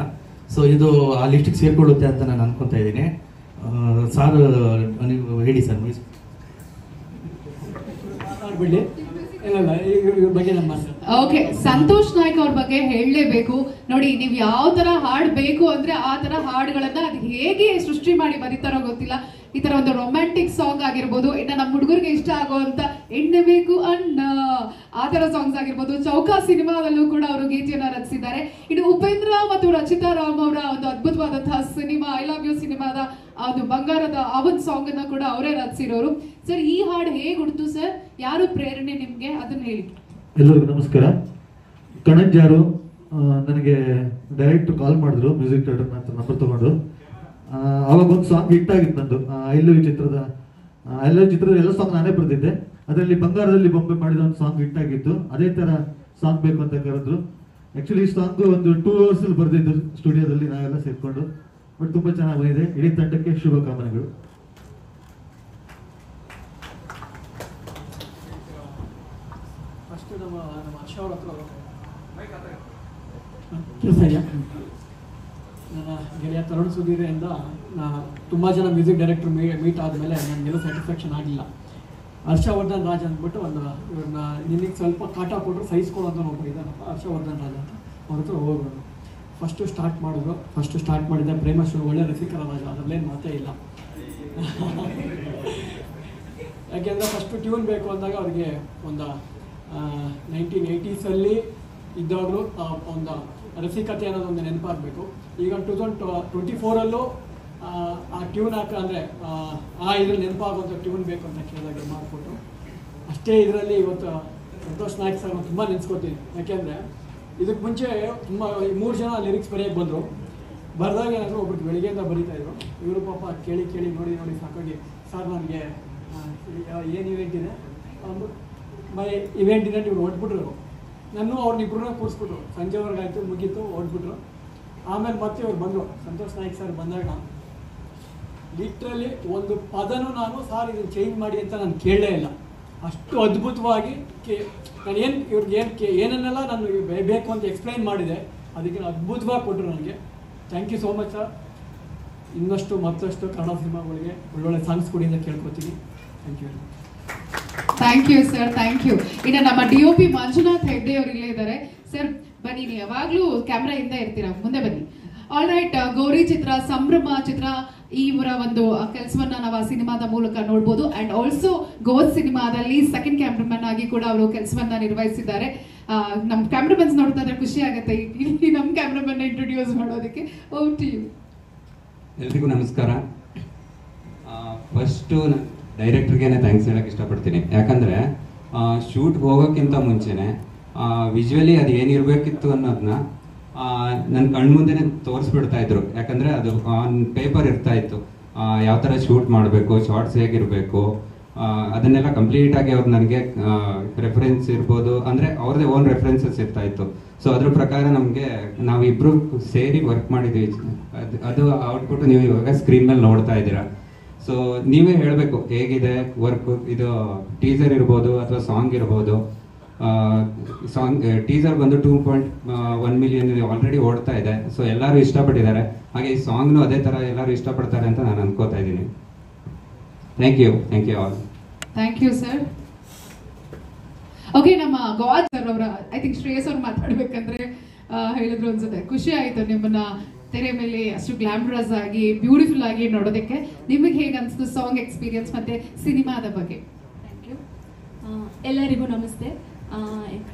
ಸೊ ಇದು ಆ ಲಿಸ್ಟಿಗೆ ಸೇರಿಕೊಳ್ಳುತ್ತೆ ಅಂತ ನಾನು ಅನ್ಕೊತಾ ಇದ್ದೀನಿ. ಸಾರ್ ನೀವು ಹೇಳಿ ಸರ್ ಮೀಸ್ ಓಕೆ ಸಂತೋಷ್ ನಾಯ್ಕ್ ಅವ್ರ ಬಗ್ಗೆ ಹೇಳಲೇಬೇಕು. ನೋಡಿ ನೀವು ಯಾವ ತರ ಹಾಡ್ ಬೇಕು ಅಂದ್ರೆ ಆ ತರ ಹಾಡುಗಳನ್ನ ಅದು ಹೇಗೆ ಸೃಷ್ಟಿ ಮಾಡಿ ಬರೀತಾರೋ ಗೊತ್ತಿಲ್ಲ. ಈ ತರ ಒಂದು ರೊಮ್ಯಾಂಟಿಕ್ ಸಾಂಗ್ ಆಗಿರ್ಬೋದು ಇನ್ನ ನಮ್ಮ ಹುಡುಗರಿಗೆ ಇಷ್ಟ ಆಗುವಂತ ಎಣ್ಣೆ ಬೇಕು ಅಣ್ಣ ಆ ತರ ಸಾಂಗ್ಸ್ ಆಗಿರ್ಬೋದು. ಚೌಕಾ ಸಿನಿಮಾದಲ್ಲೂ ಕೂಡ ಅವರು ಗೀತೆಯನ್ನ ರಚಿಸಿದ್ದಾರೆ. ಇನ್ನು ಉಪೇಂದ್ರ ಮತ್ತು ರಚಿತಾ ರಾಮ್ ಅವರ ಒಂದು ಅದ್ಭುತವಾದಂತಹ ಸಿನಿಮಾ ಐ ಲವ್ ಯು ಸಿನಿಮಾದ ಅದು ಬಂಗಾರದ ಆ ಸಾಂಗ್ ಅನ್ನ ಕೂಡ ಅವರೇ ರಚಿಸಿರೋರು. ಸರ್ ಈ ಹಾಡು ಹೇಗೆ ಹುಡ್ತು ಸರ್ ಯಾರು ಪ್ರೇರಣೆ ನಿಮ್ಗೆ? ಅದನ್ನ ಹೇಳಿ. ಎಲ್ಲರಿಗೂ ನಮಸ್ಕಾರ. ಕಣಜ್ಜಾರು ಆ, ನನಗೆ ಡೈರೆಕ್ಟ್ ಕಾಲ್ ಮಾಡಿದ್ರು ಮ್ಯೂಸಿಕ್ ಡೈರೆಕ್ಟರ್ ನಂಬರ್ ತಗೊಂಡು. ಆ, ಅವಾಗ ಒಂದು ಸಾಂಗ್ ಹಿಟ್ ಆಗಿತ್ತು ನಂದು. ಐ ಚಿತ್ರದ ಐ ಚಿತ್ರದ ಎಲ್ಲ ಸಾಂಗ್ ನಾನೇ ಬರೆದಿದ್ದೆ. ಅದರಲ್ಲಿ ಬಂಗಾರದಲ್ಲಿ ಬೊಂಬೆ ಮಾಡಿದ ಒಂದು ಸಾಂಗ್ ಹಿಟ್ ಆಗಿತ್ತು. ಅದೇ ತರ ಸಾಂಗ್ ಬೇಕು ಅಂತ ಕರೆದ್ರು. ಆ್ಯಕ್ಚುಲಿ ಈ ಸಾಂಗ್ ಒಂದು ಟೂ ಅವರ್ಸ್ ಅಲ್ಲಿ ಬರೆದಿದ್ದು ಸ್ಟುಡಿಯೋದಲ್ಲಿ ನಾವೆಲ್ಲ ಸೇರಿಕೊಂಡು. ಬಟ್ ತುಂಬಾ ಚೆನ್ನಾಗಿ ಬಂದಿದೆ. ಇಡೀ ತಂಡಕ್ಕೆ ಶುಭಕಾಮನೆಗಳು ಅಷ್ಟೇ ನಮ್ಮ ನಮ್ಮ ಹರ್ಷ ಅವ್ರ ಹತ್ರ ಕೆಲಸ ಇದೆಯಾ ನನ್ನ ಗೆಳೆಯ ತರುಣ್ ಸುಧೀರೆಯಿಂದ ನಾ ತುಂಬ ಜನ ಮ್ಯೂಸಿಕ್ ಡೈರೆಕ್ಟರ್ ಮೀಟ್ ಆದಮೇಲೆ ನನಗೆಲ್ಲೂ ಸ್ಯಾಟಿಸ್ಫ್ಯಾಕ್ಷನ್ ಆಗಿಲ್ಲ. ಹರ್ಷವರ್ಧನ್ ರಾಜ್ ಅಂದ್ಬಿಟ್ಟು ಒಂದು ಇವ್ರನ್ನ ನಿನಗೆ ಸ್ವಲ್ಪ ಕಾಟ ಕೊಟ್ಟರು ಸಹಿಸ್ಕೊಳ್ಳೋಂಥ ಒಬ್ಬರು ಇದ್ದಾನಪ್ಪ ಹರ್ಷವರ್ಧನ್ ರಾಜ್ ಅಂತ. ಅವ್ರ ಹತ್ರ ಹೋಗೋದು ಫಸ್ಟು ಸ್ಟಾರ್ಟ್ ಮಾಡಿದ್ರು. ಫಸ್ಟು ಸ್ಟಾರ್ಟ್ ಮಾಡಿದ್ದೆ ಪ್ರೇಮಶ್ವರ ಒಳ್ಳೆ ರಸಿಕರ ರಾಜ. ಅದರಲ್ಲೇನು ಮಾತೇ ಇಲ್ಲ. ಯಾಕೆಂದರೆ ಫಸ್ಟು ಟ್ಯೂನ್ ಬೇಕು ಅಂದಾಗ ಅವ್ರಿಗೆ ಒಂದು ನೈನ್ಟೀನ್ ಏಯ್ಟೀಸಲ್ಲಿ ಇದ್ದವರು ಒಂದು ರಸಿಕತೆ ಅನ್ನೋದು ಒಂದು ನೆನಪಾಗಬೇಕು. ಈಗ ಟೂ ತೌಸಂಡ್ ಟ್ವೆಂಟಿ ಫೋರಲ್ಲೂ ಆ ಟ್ಯೂನ್ ಹಾಕ, ಅಂದರೆ, ಆ ಇದ್ರಲ್ಲಿ ನೆನಪಾಗುವಂಥ ಟ್ಯೂನ್ ಬೇಕು ಅಂತ ಕೇಳಿದಾಗ ಮಾಡಿಕೊಟ್ಟು. ಅಷ್ಟೇ ಇದರಲ್ಲಿ ಇವತ್ತು ಸಂತೋಷ್ ನಾಯಕ್ ಸರ್ ತುಂಬ ನೆನೆಸ್ಕೊತೀನಿ. ಯಾಕೆಂದರೆ ಇದಕ್ಕೆ ಮುಂಚೆ ತುಂಬ ಮೂರು ಜನ ಲಿರಿಕ್ಸ್ ಬರೆಯೋಕ್ಕೆ ಬಂದರು. ಬರೆದಾಗ ಏನಾದರೂ ಒಬ್ಬರು ಬೆಳಿಗ್ಗೆಯಿಂದ ಬರೀತಾ ಇದ್ರು. ಇವರು ಪಾಪ ಕೇಳಿ ಕೇಳಿ, ನೋಡಿ ನೋಡಿ ಸಾಕಾಗಿ ಸರ್ ನನಗೆ ಏನು ಇವೆಂಟ್ ಇದೆ? ಅಂದ್ಬಿಟ್ಟು ಬೈ ಇವೆಂಟ್ ಇದೆ ಇವ್ರು ಹೊಟ್ಬಿಟ್ರು ನಾನು ಅವ್ರನ್ನಿಬ್ರು ಕೂರಿಸ್ಬಿಟ್ರು. ಸಂಜೆವರೆಗಾಯ್ತು ಮುಗೀತು, ಓಡ್ಬಿಟ್ರು. ಆಮೇಲೆ ಮತ್ತೆ ಇವ್ರು ಬಂದರು. ಸಂತೋಷ್ ನಾಯ್ಕ್ ಸರ್ ಬಂದಾಗ ಲಿಟ್ರಲಿ ಒಂದು ಪದನೂ ನಾನು, ಸಾರ್ ಇದನ್ನು ಚೇಂಜ್ ಮಾಡಿ ಅಂತ ನಾನು ಕೇಳಲೇ ಇಲ್ಲ. ಅಷ್ಟು ಅದ್ಭುತವಾಗಿ ಕೇ, ನಾನು ಏನು ಇವ್ರಿಗೆ ಏನು ಕೇ, ಏನನ್ನೆಲ್ಲ ನಾನು ಬೇಕು ಅಂತ ಎಕ್ಸ್ಪ್ಲೈನ್ ಮಾಡಿದೆ. ಅದಕ್ಕೆ ಅದ್ಭುತವಾಗಿ ಕೊಟ್ಟರು ನನಗೆ. Thank you so much sir ಇನ್ನಷ್ಟು ಮತ್ತಷ್ಟು ಕನ್ನಡ ಸಿನಿಮಾಗಳಿಗೆ ಒಳ್ಳೊಳ್ಳೆ ಸಾಂಗ್ಸ್ ಕೊಡಿ ಅಂತ ಕೇಳ್ಕೊತೀನಿ. Thank you thank you sir thank you ಇನ್ನು ನಮ್ಮ D O P Manjunath Hegde ಅವರು ಇಲ್ಲೇ ಇದ್ದಾರೆ. ಸರ್ ಬನ್ನಿ, ನೀವು ಯಾವಾಗಲೂ ಕ್ಯಾಮ್ರಾ ಇಂದ ಇರ್ತೀರಾ? ಮುಂದೆ ಬನ್ನಿ. ಆಲ್ ರೈಟ್ ಗೌರಿ ಚಿತ್ರ, ಸಂಭ್ರಮ ಚಿತ್ರ ಇವರ ಒಂದು ಕೆಲಸವನ್ನ ನಾವು ಆ ಸಿನಿಮಾದ ಮೂಲಕ ನೋಡ್ಬೋದು. ಅಂಡ್ ಆಲ್ಸೋ ಗೋಸ್ ಸಿನಿಮಾದಲ್ಲಿ ಸೆಕೆಂಡ್ ಕ್ಯಾಮ್ರಾಮನ್ ಆಗಿ ಕೂಡ ಅವರು ಕೆಲಸವನ್ನ ನಿರ್ವಹಿಸಿದ್ದಾರೆ. ನಮ್ಮ ಕ್ಯಾಮ್ರಾಮನ್ಸ್ ನೋಡ್ತಾ ಇದ್ರೆ ಖುಷಿ ಆಗುತ್ತೆ. ಇಲ್ಲಿ ನಮ್ಮ ಕ್ಯಾಮ್ರಾಮನ್ ಇಂಟ್ರೊಡ್ಯೂಸ್ ಮಾಡೋದಕ್ಕೆ. ಓ ಟಿ ಎಲ್ರಿಗೂ ನಮಸ್ಕಾರ. ಫಸ್ಟು ಡೈರೆಕ್ಟ್ರಿಗೇನೆ ಥ್ಯಾಂಕ್ಸ್ ಹೇಳಕ್ಕೆ ಇಷ್ಟಪಡ್ತೀನಿ. ಯಾಕಂದರೆ ಶೂಟ್ ಹೋಗೋಕ್ಕಿಂತ ಮುಂಚೆನೆ ವಿಜುವಲಿ ಅದು ಏನಿರ್ಬೇಕಿತ್ತು ಅನ್ನೋದನ್ನ ನನ್ನ ಕಣ್ಮುಂದೆನೆ ತೋರಿಸ್ಬಿಡ್ತಾ ಇದ್ರು. ಯಾಕಂದರೆ ಅದು ಆನ್ ಪೇಪರ್ ಇರ್ತಾ ಇತ್ತು. ಯಾವ ಥರ ಶೂಟ್ ಮಾಡಬೇಕು ಶಾರ್ಟ್ಸ್ ಹೇಗಿರಬೇಕು ಅದನ್ನೆಲ್ಲ ಕಂಪ್ಲೀಟ್ ಆಗಿ ಅವ್ರು ನನಗೆ ರೆಫರೆನ್ಸ್ ಇರ್ಬೋದು. ಅಂದರೆ ಅವ್ರದ್ದೇ ಓನ್ ರೆಫರೆನ್ಸಸ್ ಇರ್ತಾ ಇತ್ತು. ಸೊ ಅದ್ರ ಪ್ರಕಾರ ನಮಗೆ, ನಾವಿಬ್ರು ಸೇರಿ ವರ್ಕ್ ಮಾಡಿದ್ವಿ. ಅದು ಅದು ಔಟ್ಪುಟ್ ನೀವು ಇವಾಗ ಸ್ಕ್ರೀನ್ ಮೇಲೆ ನೋಡ್ತಾ ಇದ್ದೀರಾ. ಸೊ ನೀವೇ ಹೇಳಬೇಕು, ಹೇಗಿದೆ ವರ್ಕ್ ಇದು ಟೀಸರ್ ಇರ್ಬೋದು ಅಥವಾ ಸಾಂಗ್ ಇರ್ಬೋದು. ಸಾಂಗ್ ಟೀಸರ್ ಬಂದು two point one million already ಓಡ್ತಾ ಇದೆ. ಸೊ ಎಲ್ಲರೂ ಇಷ್ಟಪಟ್ಟಿದ್ದಾರೆ. ಹಾಗೆ ಈ ಸಾಂಗ್ನು ಅದೇ ಥರ ಎಲ್ಲರೂ ಇಷ್ಟಪಡ್ತಾರೆ ಅಂತ ನಾನು ಅನ್ಕೋತಾ ಇದ್ದೀನಿ. Thank you thank you all thank you sir okay ನಮ್ಮ ಗೋವಾ ಸರ್ ಅವರ ಐ ಥಿಂಕ್ ಶ್ರೇಯಸ್ ಅವ್ರು ಮಾತಾಡ್ಬೇಕಂದ್ರೆ ಹೇಳಿದ್ರು ಅನ್ಸುತ್ತೆ. ಖುಷಿ ಆಯ್ತು ನಿಮ್ಮನ್ನ ತೆರೆ ಮೇಲೆ ಅಷ್ಟು ಗ್ಲಾಮರಸ್ ಆಗಿ ಬ್ಯೂಟಿಫುಲ್ ಆಗಿ ನೋಡೋದಕ್ಕೆ ನಿಮಗೆ ಹೇಗೆ ಅನಿಸ್ತು ಸಾಂಗ್ ಎಕ್ಸ್ಪೀರಿಯನ್ಸ್ ಮತ್ತೆ ಸಿನಿಮಾದ ಬಗ್ಗೆ? ಥ್ಯಾಂಕ್ ಯು ಎಲ್ಲರಿಗೂ ನಮಸ್ತೆ.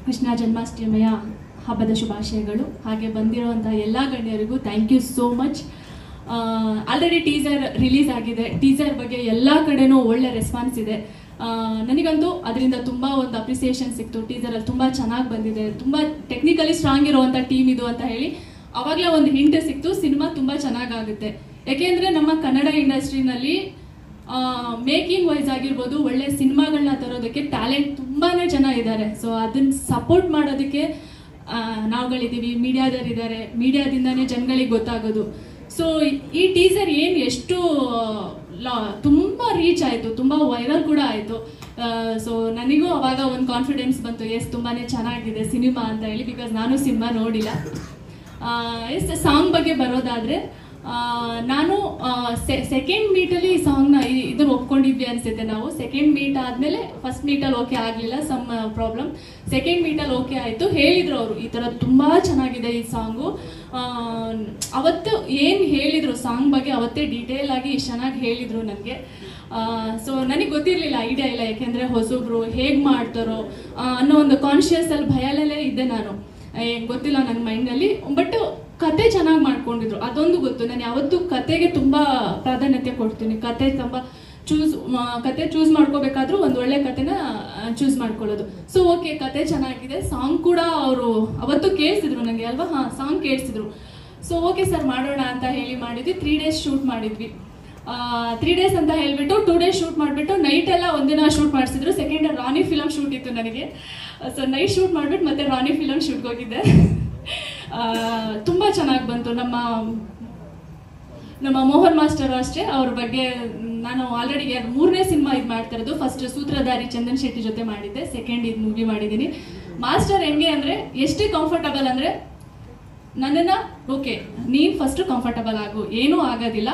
ಕೃಷ್ಣ ಜನ್ಮಾಷ್ಟಮಿಯ ಹಬ್ಬದ ಶುಭಾಶಯಗಳು. ಹಾಗೆ ಬಂದಿರುವಂತಹ ಎಲ್ಲ ಗಣ್ಯರಿಗೂ thank you so much already teaser release ಆಗಿದೆ. ಟೀಸರ್ ಬಗ್ಗೆ ಎಲ್ಲ ಕಡೆನೂ ಒಳ್ಳೆ ರೆಸ್ಪಾನ್ಸ್ ಇದೆ. ನನಗಂತೂ ಅದರಿಂದ ತುಂಬ ಒಂದು ಅಪ್ರಿಸಿಯೇಷನ್ ಸಿಕ್ತು. ಟೀಸರಲ್ಲಿ ತುಂಬ ಚೆನ್ನಾಗಿ ಬಂದಿದೆ. ತುಂಬ ಟೆಕ್ನಿಕಲಿ ಸ್ಟ್ರಾಂಗ್ ಇರುವಂಥ ಟೀಮ್ ಇದು ಅಂತ ಹೇಳಿ ಅವಾಗಲೇ ಒಂದು ಹಿಂಟೆ ಸಿಕ್ತು, ಸಿನಿಮಾ ತುಂಬ ಚೆನ್ನಾಗಾಗುತ್ತೆ. ಯಾಕೆಂದರೆ ನಮ್ಮ ಕನ್ನಡ ಇಂಡಸ್ಟ್ರಿನಲ್ಲಿ ಮೇಕಿಂಗ್ ವೈಸ್ ಆಗಿರ್ಬೋದು, ಒಳ್ಳೆ ಸಿನಿಮಾಗಳನ್ನ ತರೋದಕ್ಕೆ ಟ್ಯಾಲೆಂಟ್ ತುಂಬಾನೇ ಜನ ಇದ್ದಾರೆ. ಸೊ ಅದನ್ನ ಸಪೋರ್ಟ್ ಮಾಡೋದಕ್ಕೆ ನಾವುಗಳಿದ್ದೀವಿ ಮೀಡಿಯಾದವರಿದ್ದಾರೆ ಮೀಡಿಯಾದಿಂದನೇ ಜನಗಳಿಗೆ ಗೊತ್ತಾಗೋದು. ಸೊ ಈ ಟೀಸರ್ ಏನು ಎಷ್ಟು, ಲಾ- ತುಂಬಾ ರೀಚ್ ಆಯಿತು, ತುಂಬ ವೈರಲ್ ಕೂಡ ಆಯಿತು. ಸೊ ನನಗೂ ಅವಾಗ ಒಂದು ಕಾನ್ಫಿಡೆನ್ಸ್ ಬಂತು ಎಸ್ ತುಂಬಾನೇ ಚೆನ್ನಾಗಿದೆ ಸಿನಿಮಾ ಅಂತ ಹೇಳಿ ಬಿಕಾಸ್ ನಾನು ಸಿನಿಮಾ ನೋಡಿಲ್ಲ. ಎಸ್ ಸಾಂಗ್ ಬಗ್ಗೆ ಬರೋದಾದ್ರೆ ನಾನು ಸೆಕೆಂಡ್ ಮೀಟಲ್ಲಿ ಈ ಸಾಂಗ್ನ ಇದನ್ನ ಒಪ್ಕೊಂಡಿದ್ವಿ ಅನ್ಸುತ್ತೆ ನಾವು. ಸೆಕೆಂಡ್ ಮೀಟ್ ಆದಮೇಲೆ ಫಸ್ಟ್ ಮೀಟಲ್ಲಿ ಓಕೆ ಆಗಲಿಲ್ಲ ಸಮ್ ಪ್ರಾಬ್ಲಮ್ ಸೆಕೆಂಡ್ ಮೀಟಲ್ಲಿ ಓಕೆ ಆಯಿತು. ಹೇಳಿದರು ಅವರು, ಈ ಥರ ತುಂಬ ಚೆನ್ನಾಗಿದೆ ಈ ಸಾಂಗು ಅವತ್ತು ಏನು ಹೇಳಿದರು ಸಾಂಗ್ ಬಗ್ಗೆ ಅವತ್ತೇ ಡೀಟೇಲ್ ಆಗಿ ಚೆನ್ನಾಗಿ ಹೇಳಿದರು ನನಗೆ. ಸೊ ನನಗೆ ಗೊತ್ತಿರಲಿಲ್ಲ ಐಡಿಯಾ ಇಲ್ಲ, ಯಾಕೆಂದರೆ ಹೊಸಬ್ರು ಹೇಗೆ ಮಾಡ್ತಾರೋ ಅನ್ನೋ ಒಂದು ಕಾನ್ಶಿಯಸ್ ಅಲ್ಲಿ ಭಯದಲ್ಲೇ ಇದ್ದೆ ನಾನು. ಗೊತ್ತಿಲ್ಲ ನನ್ನ ಮೈಂಡಲ್ಲಿ ಬಟ್ ಕತೆ ಚೆನ್ನಾಗಿ ಮಾಡ್ಕೊಂಡಿದ್ರು. ಅದೊಂದು ಗೊತ್ತು. ನಾನು ಯಾವತ್ತೂ ಕತೆಗೆ ತುಂಬಾ ಪ್ರಾಧಾನ್ಯತೆ ಕೊಡ್ತೀನಿ. ಕತೆ ತುಂಬ ಚೂಸ್ ಕತೆ ಚೂಸ್ ಮಾಡ್ಕೋಬೇಕಾದ್ರೂ ಒಂದು ಒಳ್ಳೆ ಕತೆನ ಚೂಸ್ ಮಾಡ್ಕೊಳ್ಳೋದು. ಸೊ ಓಕೆ ಕತೆ ಚೆನ್ನಾಗಿದೆ. ಸಾಂಗ್ ಕೂಡ ಅವರು ಅವತ್ತು ಕೇಳಿಸಿದ್ರು ನನಗೆ ಅಲ್ವಾ? ಹಾಂ ಸಾಂಗ್ ಕೇಳಿಸಿದ್ರು. ಸೊ ಓಕೆ ಸರ್ ಮಾಡೋಣ ಅಂತ ಹೇಳಿ ಮಾಡಿದ್ವಿ. ತ್ರೀ ಡೇಸ್ ಶೂಟ್ ಮಾಡಿದ್ವಿ. ತ್ರೀ ಡೇಸ್ ಅಂತ ಹೇಳ್ಬಿಟ್ಟು ಟೂ ಡೇಸ್ ಶೂಟ್ ಮಾಡಿಬಿಟ್ಟು ನೈಟ್ ಎಲ್ಲ ಒಂದಿನ ಶೂಟ್ ಮಾಡಿಸಿದ್ರು. ಸೆಕೆಂಡ್ ರಾಣಿ ಫಿಲಮ್ ಶೂಟ್ ಇತ್ತು ನನಗೆ. ಸೊ ನೈಟ್ ಶೂಟ್ ಮಾಡಿಬಿಟ್ಟು ಮತ್ತೆ ರಾಣಿ ಫಿಲಮ್ ಶೂಟ್ಗೆ ಹೋಗಿದ್ದೆ. ತುಂಬ ಚೆನ್ನಾಗಿ ಬಂತು. ನಮ್ಮ ನಮ್ಮ ಮೋಹನ್ ಮಾಸ್ಟರ್ ಅಷ್ಟೇ. ಅವ್ರ ಬಗ್ಗೆ ನಾನು ಆಲ್ರೆಡಿ ಎರಡು ಮೂರನೇ ಸಿನಿಮಾ ಇದು ಮಾಡ್ತಾ ಇರೋದು. ಫಸ್ಟ್ ಸೂತ್ರಧಾರಿ ಚಂದನ್ ಶೆಟ್ಟಿ ಜೊತೆ ಮಾಡಿದ್ದೆ. ಸೆಕೆಂಡ್ ಇದು ಮೂವಿ ಮಾಡಿದ್ದೀನಿ. ಮಾಸ್ಟರ್ ಹೆಂಗೆ ಅಂದರೆ, ಎಷ್ಟು ಕಂಫರ್ಟಬಲ್ ಅಂದರೆ ನನ್ನನ್ನ ಓಕೆ ನೀನು ಫಸ್ಟ್ ಕಂಫರ್ಟಬಲ್ ಆಗು. ಏನೂ ಆಗೋದಿಲ್ಲ.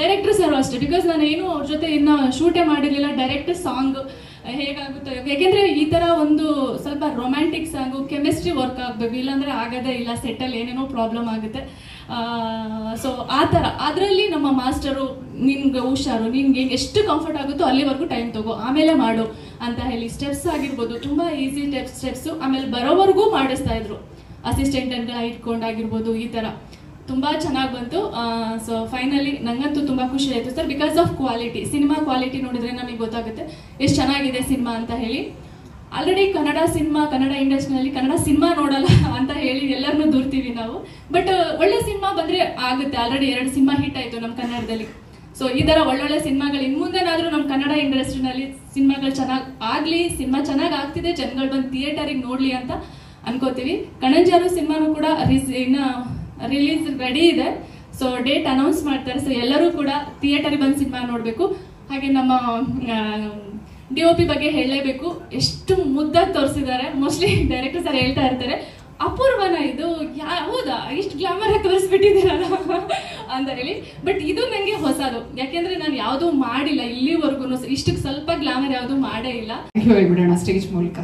ಡೈರೆಕ್ಟರ್ ಸರ್ ಅಷ್ಟೇ ಬಿಕಾಸ್ ನಾನು ಏನು ಅವ್ರ ಜೊತೆ ಇನ್ನು ಶೂಟೇ ಮಾಡಿರಲಿಲ್ಲ. ಡೈರೆಕ್ಟ್ ಸಾಂಗ್ ಹೇಗಾಗುತ್ತೆ? ಯಾಕೆಂದ್ರೆ ಈ ತರ ಒಂದು ಸ್ವಲ್ಪ ರೊಮ್ಯಾಂಟಿಕ್ ಸಾಂಗು ಕೆಮಿಸ್ಟ್ರಿ ವರ್ಕ್ ಆಗಬೇಕು. ಇಲ್ಲಾಂದ್ರೆ ಆಗೋದೇ ಇಲ್ಲ ಸೆಟ್ಟಲ್ಲಿ ಏನೇನೋ ಪ್ರಾಬ್ಲಮ್ ಆಗುತ್ತೆ. ಸೊ ಆ ಥರ ಅದರಲ್ಲಿ ನಮ್ಮ ಮಾಸ್ಟರು ನಿನ್ಗೆ ಹುಷಾರು, ನಿನ್ಗೆ ಎಷ್ಟು ಕಂಫರ್ಟ್ ಆಗುತ್ತೋ ಅಲ್ಲಿವರೆಗೂ ಟೈಮ್ ತಗೋ. ಆಮೇಲೆ ಮಾಡು ಅಂತ ಹೇಳಿ. ಸ್ಟೆಪ್ಸ್ ಆಗಿರ್ಬೋದು, ತುಂಬ ಈಸಿ ಸ್ಟೆಪ್ಸ್ ಸ್ಟೆಪ್ಸು ಆಮೇಲೆ ಬರೋವರೆಗೂ ಮಾಡಿಸ್ತಾ ಇದ್ರು. ಅಸಿಸ್ಟೆಂಟ್ಗಳ ಇಟ್ಕೊಂಡಾಗಿರ್ಬೋದು ಈ ಥರ ತುಂಬ ಚೆನ್ನಾಗಿ ಬಂತು. ಸೊ ಫೈನಲಿ ನನಗಂತೂ ತುಂಬ ಖುಷಿ ಆಯಿತು sir because of quality cinema quality ನೋಡಿದ್ರೆ ನಮಗೆ ಗೊತ್ತಾಗುತ್ತೆ ಎಷ್ಟು ಚೆನ್ನಾಗಿದೆ ಸಿನಿಮಾ ಅಂತ ಹೇಳಿ. ಆಲ್ರೆಡಿ ಕನ್ನಡ ಸಿನಿಮಾ ಕನ್ನಡ ಇಂಡಸ್ಟ್ರಿನಲ್ಲಿ ಕನ್ನಡ ಸಿನಿಮಾ ನೋಡಲ್ಲ ಅಂತ ಹೇಳಿ ಎಲ್ಲರನ್ನೂ ದೂರ್ತೀವಿ ನಾವು. ಬಟ್ ಒಳ್ಳೆ ಸಿನಿಮಾ ಬಂದರೆ ಆಗುತ್ತೆ. ಆಲ್ರೆಡಿ ಎರಡು ಸಿನಿಮಾ ಹಿಟ್ ಆಯಿತು ನಮ್ಮ ಕನ್ನಡದಲ್ಲಿ. ಸೊ ಈ ಥರ ಒಳ್ಳೊಳ್ಳೆ ಸಿನಿಮಾಗಳು ಇನ್ನು ಮುಂದೆನಾದರೂ ನಮ್ಮ ಕನ್ನಡ ಇಂಡಸ್ಟ್ರಿನಲ್ಲಿ ಸಿನಿಮಾಗಳು ಚೆನ್ನಾಗಿ ಆಗಲಿ ಸಿನಿಮಾ ಚೆನ್ನಾಗಿ ಆಗ್ತಿದೆ, ಜನಗಳು ಬಂದು ಥಿಯೇಟರಿಗೆ ನೋಡಲಿ ಅಂತ ಅನ್ಕೋತೀವಿ. ಕಣಂಜಾರು ಸಿನಿಮಾನು ಕೂಡ ಇನ್ನು ರಿಲೀಸ್ ರೆಡಿ ಇದೆ. ಸೊ ಡೇಟ್ ಅನೌನ್ಸ್ ಮಾಡ್ತಾರೆ. ಸೊ ಎಲ್ಲರೂ ಕೂಡ ಥಿಯೇಟರ್ಗೆ ಬಂದು ಸಿನಿಮಾ ನೋಡಬೇಕು. ಹಾಗೆ ನಮ್ಮ ಡಿ ಒ ಪಿ ಬಗ್ಗೆ ಹೇಳಲೇಬೇಕು. ಎಷ್ಟು ಮುದ್ದಾಗಿ ತೋರಿಸಿದ್ದಾರೆ. ಮೋಸ್ಟ್ಲಿ ಡೈರೆಕ್ಟರ್ ಸರ್ ಹೇಳ್ತಾ ಇರ್ತಾರೆ. ಅಪೂರ್ವನ ಇದು. ಹೌದಾ? ಇಷ್ಟು ಗ್ಲಾಮರ್ ತೋರಿಸ್ಬಿಟ್ಟಿದ್ದೀರಲ್ಲ ಅಂತ ಹೇಳಿ. ಬಟ್ ಇದು ನನಗೆ ಹೊಸದು. ಯಾಕೆಂದ್ರೆ ನಾನು ಯಾವುದೂ ಮಾಡಿಲ್ಲ ಇಲ್ಲಿವರೆಗೂ. ಇಷ್ಟಕ್ಕೆ ಸ್ವಲ್ಪ ಗ್ಲಾಮರ್ ಯಾವುದೂ ಮಾಡೇ ಇಲ್ಲ. ಹೇಳಿಬಿಡೋಣ ಸ್ಟೇಜ್ ಮೂಲಕ.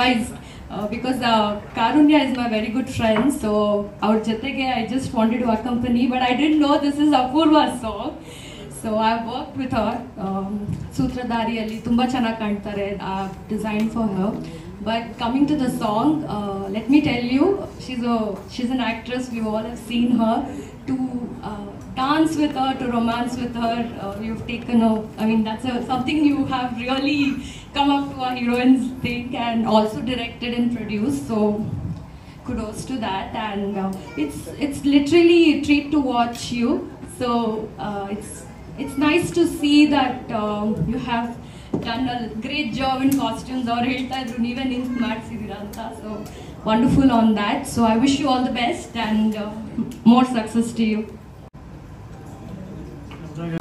surprised uh, because uh, Karunya is my very good friend. So our Jatege, I just wanted to accompany, but I didn't know this is Apurva's song. So I worked with her. Um, ಸೂತ್ರಧಾರಿಯಲ್ಲಿ ತುಂಬ ಚೆನ್ನಾಗಿ ಕಾಣ್ತಾರೆ design for her but coming to the song let me tell you she's she's an actress we all have seen her to dance with her, to romance with her. Uh, you've taken a, I mean, that's a, something you have really come up to a heroine's thing and also directed and produced. So kudos to that. And uh, it's it's literally a treat to watch you. So uh, it's it's nice to see that um, you have done a great job in costumes. or ಹೇಳ್ತಾ ಇದ್ರು ನೀವೇ ನಿಂತು ಮಾಡ್ಸಿದ್ದೀರಾ ಅಂತ. So wonderful on that so I wish you all the best and more success to you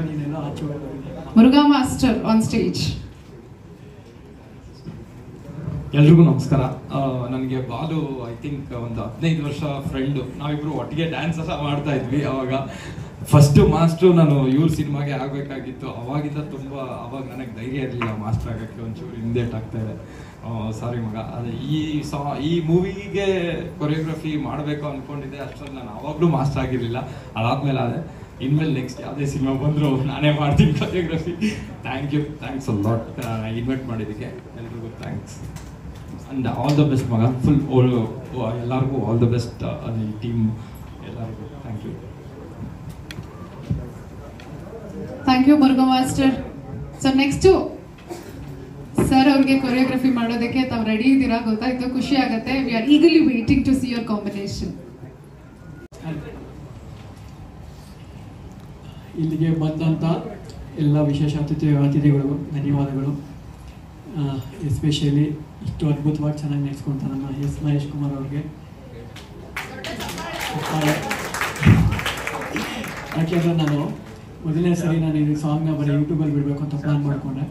ನೀನೆಲ್ಲ ಆಚೆ ಹೋಗೋದು ಮುರುಘಾ ಮಾಸ್ಟರ್ ಆನ್ ಸ್ಟೇಜ್ ಎಲ್ರಿಗೂ ನಮಸ್ಕಾರ. ನನಗೆ ಬಾಲು ಐ ಥಿಂಕ್ ಒಂದು ಹದಿನೈದು ವರ್ಷ ಫ್ರೆಂಡು ನಾವಿಬ್ರು ಒಟ್ಟಿಗೆ ಡ್ಯಾನ್ಸ್ ಎಲ್ಲ ಮಾಡ್ತಾ ಇದ್ವಿ ಅವಾಗ. ಫಸ್ಟ್ ಮಾಸ್ಟ್ರು ನಾನು ಇವ್ರ ಸಿನಿಮಾಗೆ ಆಗಬೇಕಾಗಿತ್ತು. ಅವಾಗಿಂದ ತುಂಬ, ಅವಾಗ ನನಗೆ ಧೈರ್ಯ ಇರಲಿಲ್ಲ ಮಾಸ್ಟರ್ ಆಗೋಕ್ಕೆ. ಒಂಚೂರು ಹಿಂದೇಟ್ ಆಗ್ತಾ ಇದೆ. ಸಾರಿ ಮಗ. ಅದೇ ಈ ಸಾ ಈ ಮೂವಿಗೆ ಕೊರಿಯೋಗ್ರಫಿ ಮಾಡಬೇಕು ಅಂದ್ಕೊಂಡಿದ್ದೆ ಅಷ್ಟರಲ್ಲಿ ನಾನು ಅವಾಗಲೂ ಮಾಸ್ಟರ್ ಆಗಿರಲಿಲ್ಲ. ಅದಾದ್ಮೇಲೆ ಅದೇ ಇನ್ಮೇಲೆ ನೆಕ್ಸ್ಟ್ ಯಾವುದೇ ಸಿನಿಮಾ ಬಂದರೂ ನಾನೇ ಮಾಡ್ತೀನಿ choreography thank you thanks a lot invite ಮಾಡಿದ್ದಕ್ಕೆ. ಎಲ್ರಿಗೂ thanks and all the best ಮಗ. ಫುಲ್ ಎಲ್ಲರಿಗೂ ಆಲ್ ದ ಬೆಸ್ಟ್ ಈ ಟೀಮ್ ಎಲ್ಲರಿಗೂ. Thank you Murugha master so next sir ಅವ್ರಿಗೆ ಕೊರಿಯೋಗ್ರಫಿ ಮಾಡೋದಕ್ಕೆ ತಾವು ರೆಡಿ ಇದ್ದೀರಾ ಗೊತ್ತಾಯ್ತು ಖುಷಿ ಆಗುತ್ತೆ. We are eagerly waiting to see your combination ಇಲ್ಲಿಗೆ ಬಂದಂಥ ಎಲ್ಲ ವಿಶೇಷ ಅತಿಥಿ ಅತಿಥಿಗಳು ಧನ್ಯವಾದಗಳು. ಎಸ್ಪೆಷಲಿ ಇಷ್ಟು ಅದ್ಭುತವಾಗಿ ಚೆನ್ನಾಗಿ ನಡೆಸ್ಕೊಂತ ನಮ್ಮ ಎಸ್ ಮಹೇಶ್ ಕುಮಾರ್ ಅವ್ರಿಗೆ. ಯಾಕೆಂದರೆ ನಾನು ಮೊದಲನೇ ಸರಿ ನಾನು ಈ ಸಾಂಗ್ನ ಬರೀ ಯೂಟ್ಯೂಬಲ್ಲಿ ಬಿಡಬೇಕು ಅಂತ ಪ್ಲಾನ್ ಮಾಡಿಕೊಂಡೆ.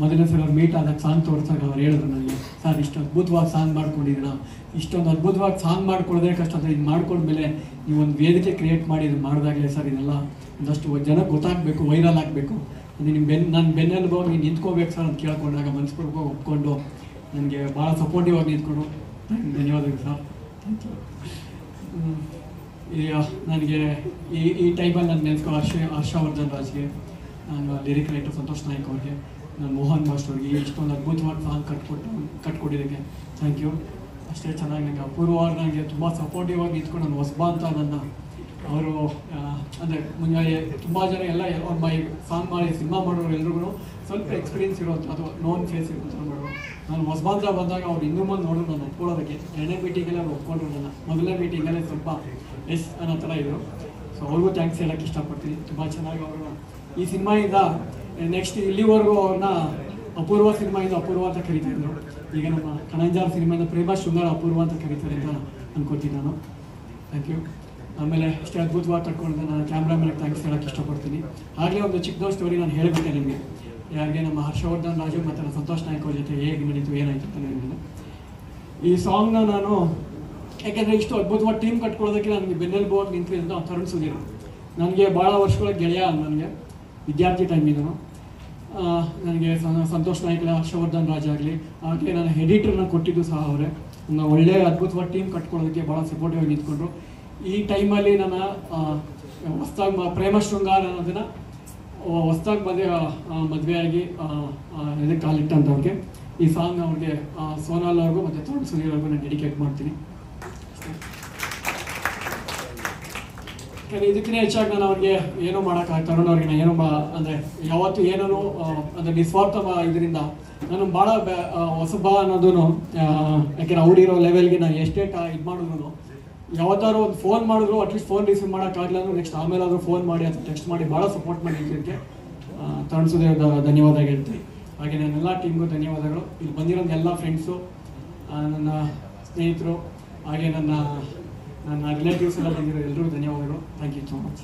ಮೊದಲನೇ ಸರಿ ಅವ್ರು ಮೀಟ್ ಆದಾಗ ಸಾಂಗ್ ತೋರಿಸಾಗ ಅವ್ರು ಹೇಳಿದ್ರು ನನಗೆ, ಸರ್, ಇಷ್ಟು ಅದ್ಭುತವಾಗಿ ಸಾಂಗ್ ಮಾಡ್ಕೊಂಡಿದ್ದೀರಾ? ಇಷ್ಟೊಂದು ಅದ್ಭುತವಾಗಿ ಸಾಂಗ್ ಮಾಡ್ಕೊಳ್ಳೋದೇ ಕಷ್ಟ. ಅಂದರೆ ಇದು ಮಾಡ್ಕೊಂಡ್ಮೇಲೆ ನೀವು ಒಂದು ವೇದಿಕೆ ಕ್ರಿಯೇಟ್ ಮಾಡಿ ಇದು ಮಾಡಿದಾಗಲೇ ಸರ್, ಇದೆಲ್ಲ ಒಂದಷ್ಟು ಜನಕ್ಕೆ ಗೊತ್ತಾಗಬೇಕು ವೈರಲ್ ಆಗಬೇಕು. ಅಂದರೆ ನಿಮ್ಮ ಬೆನ್ ನನ್ನ ಬೆನ್ನೆಲುಬು ನೀನು ನಿಂತ್ಕೋಬೇಕು ಸರ್ ಅಂತ ಕೇಳ್ಕೊಂಡಾಗ ಮನ್ಸ್ಕೊಳ್ಕೊ ಒಪ್ಕೊಂಡು ನನಗೆ ಭಾಳ ಸಪೋರ್ಟಿವ್ ಆಗಿ ನಿಂತ್ಕೊಂಡು. ಧನ್ಯವಾದಗಳು ಸರ್. ಥ್ಯಾಂಕ್ ಯು ನನಗೆ ಈ ಈ ಟೈಮಲ್ಲಿ ನಾನು ನೆನೆಸ್ಕೊ ಹರ್ಷ ಹರ್ಷವರ್ಧನ್ ರಾಜ್ಗೆ, ನಾನು ಲಿರಿಕ್ ರೈಟರ್ ಸಂತೋಷ್ ನಾಯ್ಕ್ ಅವ್ರಿಗೆ, ನಾನು ಮೋಹನ್ ಮಾಸ್ಟರ್ ಅವ್ರಿಗೆ ಇಷ್ಟೊಂದು ಅದ್ಭುತವಾಗಿ ಸಾಂಗ್ ಕಟ್ಕೊಟ್ಟು ಕಟ್ಕೊಟ್ಟಿದ್ದಕ್ಕೆ ಥ್ಯಾಂಕ್ ಯು ಅಷ್ಟೇ ಚೆನ್ನಾಗಿ ನನಗೆ ಅಪೂರ್ವವಾಗಿ ನನಗೆ ತುಂಬ ಸಪೋರ್ಟಿವ್ ಆಗಿ ನಿಂತ್ಕೊಂಡು ನಾನು ಹೊಸಬಾ ಅಂತ ನನ್ನ ಅವರು ಅಂದರೆ ಮುಂಜಾನೆ ತುಂಬ ಜನ ಎಲ್ಲ ಅವ್ರ ಮೈ ಸಾಂಗ್ ಮಾಡಿ, ಸಿನಿಮಾ ಮಾಡೋರು ಎಲ್ರಿಗೂ ಸ್ವಲ್ಪ ಎಕ್ಸ್ಪೀರಿಯನ್ಸ್ ಇರೋದು ಅದು ನೋನ್ ಫೇಸ್ ಇರುತ್ತೆ ಮಾಡೋರು ನಾನು ಹೊಸಬಾಂತ್ರ ಬಂದಾಗ ಅವ್ರು ಇನ್ನೂ ಮುಂದೆ ನೋಡೋರು ನಾನು ಒಪ್ಕೊಳ್ಳೋದಕ್ಕೆ, ಎರಡನೇ ಮೀಟಿಂಗಲ್ಲೇ ಒಪ್ಕೊಂಡ್ರು ನನ್ನ ಮೊದಲನೇ ಮೀಟಿಂಗಲ್ಲೇ ಸ್ವಲ್ಪ ಎಸ್ ಅನ್ನೋ ಥರ ಇದ್ರು. ಸೊ ಅವ್ರಿಗೂ ಥ್ಯಾಂಕ್ಸ್ ಹೇಳಕ್ಕೆ ಇಷ್ಟಪಡ್ತೀನಿ. ತುಂಬ ಚೆನ್ನಾಗಿ ಅವರು ಈ ಸಿನಿಮಾಯಿಂದ ನೆಕ್ಸ್ಟ್ ಇಲ್ಲಿವರೆಗೂ ಅವ್ರನ್ನ ಅಪೂರ್ವ ಸಿನಿಮಾಯಿಂದ ಅಪೂರ್ವ ಅಂತ ಕರಿತಿದ್ರು ಈಗ ನಮ್ಮ ಕಣಂಜಾರ್ ಸಿನಿಮಾಯಿಂದ ಪ್ರೇಮ ಶೃಂಗಾರ ಅಪೂರ್ವ ಅಂತ ಕರೀತಾರೆ ಅಂತ ಅನ್ಕೋತೀನಿ ನಾನು. ಥ್ಯಾಂಕ್ ಯು ಆಮೇಲೆ ಇಷ್ಟೇ ಅದ್ಭುತವಾಗಿ ತಕ್ಕೊಂಡು ನಾನು ಕ್ಯಾಮ್ರಾಮನ್ಗೆ ಥ್ಯಾಂಕ್ಸ್ ಹೇಳಕ್ಕೆ ಇಷ್ಟಪಡ್ತೀನಿ. ಆಗಲೇ ಒಂದು ಚಿಕ್ಕದೊಂದು ಸ್ಟೋರಿ ನಾನು ಹೇಳಿಬಿಟ್ಟೆ ನಿಮಗೆ. ಯಾರಿಗೆ ನಮ್ಮ ಹರ್ಷವರ್ಧನ್ ರಾಜು ಮತ್ತು ಸಂತೋಷ್ ನಾಯಕ್ ಅವ್ರ ಜೊತೆ ಹೇಗೆ ನಡೀತು, ಏನಾಯ್ತು ಅಂತ ನಿಮಗೆ. ಈ ಸಾಂಗ್ನ ನಾನು ಯಾಕೆಂದರೆ ಇಷ್ಟು ಅದ್ಭುತವಾದ ಟೀಮ್ ಕಟ್ಕೊಳ್ಳೋದಕ್ಕೆ ನನಗೆ ಬೆನ್ನೆಲುಬಾಗಿ ಅಂತ ತರುಣ್ ಸುಧೀರ್ ನನಗೆ ಭಾಳ ವರ್ಷಗಳ ಗೆಳೆಯ ನನಗೆ. ವಿದ್ಯಾರ್ಥಿ ಟೈಮಿಂದನು ನನಗೆ ಸಂತೋಷ್ ನಾಯ್ಕ, ಹರ್ಷವರ್ಧನ್ ರಾಜ ಆಗಲಿ, ಹಾಗೆ ನನ್ನ ಎಡಿಟರ್ನ ಕೊಟ್ಟಿದ್ದು ಸಹ ಅವರೇ. ಒಳ್ಳೆಯ ಅದ್ಭುತವಾದ ಟೀಮ್ ಕಟ್ಕೊಳ್ಳೋದಕ್ಕೆ ಭಾಳ ಸಪೋರ್ಟಿವ್ ಆಗಿ ನಿಂತ್ಕೊಂಡ್ರು. ಈ ಟೈಮಲ್ಲಿ ನನ್ನ ಹೊಸ್ದಾಗಿ ಪ್ರೇಮ ಶೃಂಗಾರ ಅನ್ನೋದನ್ನು ಹೊಸ್ದಾಗಿ ಮದುವೆ ಮದುವೆಯಾಗಿ ಕಾಲಿಟ್ಟಂಥವ್ರಿಗೆ ಈ ಸಾಂಗ್ ಅವ್ರಿಗೆ ಸೋನಾಲ್ ಅವ್ರಿಗೂ ಮತ್ತು ತರುಣ್ ಸುನೀಲ್ ಅವ್ರಿಗೂ ನಾನು ಡೆಡಿಕೇಟ್ ಮಾಡ್ತೀನಿ. ಯಾಕಂದ್ರೆ ಇದಕ್ಕಿಂತ ಹೆಚ್ಚಾಗಿ ನಾನು ಅವ್ರಿಗೆ ಏನೂ ಮಾಡೋಕ್ಕಾಗ ತರುಣ್ ಅವ್ರಿಗೆ ನಾನು ಏನೋ ಮಾ ಅಂದರೆ ಯಾವತ್ತು ಏನೂ ಅಂದರೆ ನಿಸ್ವಾರ್ಥ ಇದರಿಂದ ನಾನು ಭಾಳ ಹೊಸಬ ಅನ್ನೋದು ಯಾಕೆಂದ್ರೆ ಅವ್ರಿರೋ ಲೆವೆಲ್ಗೆ ನಾನು ಎಷ್ಟೇ ಇದು ಮಾಡಿದ್ರು ಯಾವತ್ತಾದ್ರು ಒಂದು ಫೋನ್ ಮಾಡಿದ್ರು ಅಟ್ಲೀಸ್ಟ್ ಫೋನ್ ರಿಸೀವ್ ಮಾಡೋಕ್ಕಾಗಲಿಲ್ಲ ಅಂದ್ರೆ ನೆಕ್ಸ್ಟ್ ಆಮೇಲೆ ಆದರೂ ಫೋನ್ ಮಾಡಿ ಅಥವಾ ಟೆಕ್ಸ್ಟ್ ಮಾಡಿ ಭಾಳ ಸಪೋರ್ಟ್ ಮಾಡಿ ಇದಕ್ಕೆ ತರುಣ್ ಸುದೇವ್ ಧನ್ಯವಾದ ಹೇಳ್ತೀನಿ. ಹಾಗೆ ನನ್ನೆಲ್ಲ ಟೀಮ್ಗೂ ಧನ್ಯವಾದಗಳು. ಇಲ್ಲಿ ಬಂದಿರೋ ಎಲ್ಲ ಫ್ರೆಂಡ್ಸು ನನ್ನ ಸ್ನೇಹಿತರು, ಹಾಗೆ ನನ್ನ ನನ್ನ ರಿಲೇಟಿವ್ಸ್ ಎಲ್ಲ ಬಂದಿರೋ ಎಲ್ಲರಿಗೂ ಧನ್ಯವಾದಗಳು. Thank you so much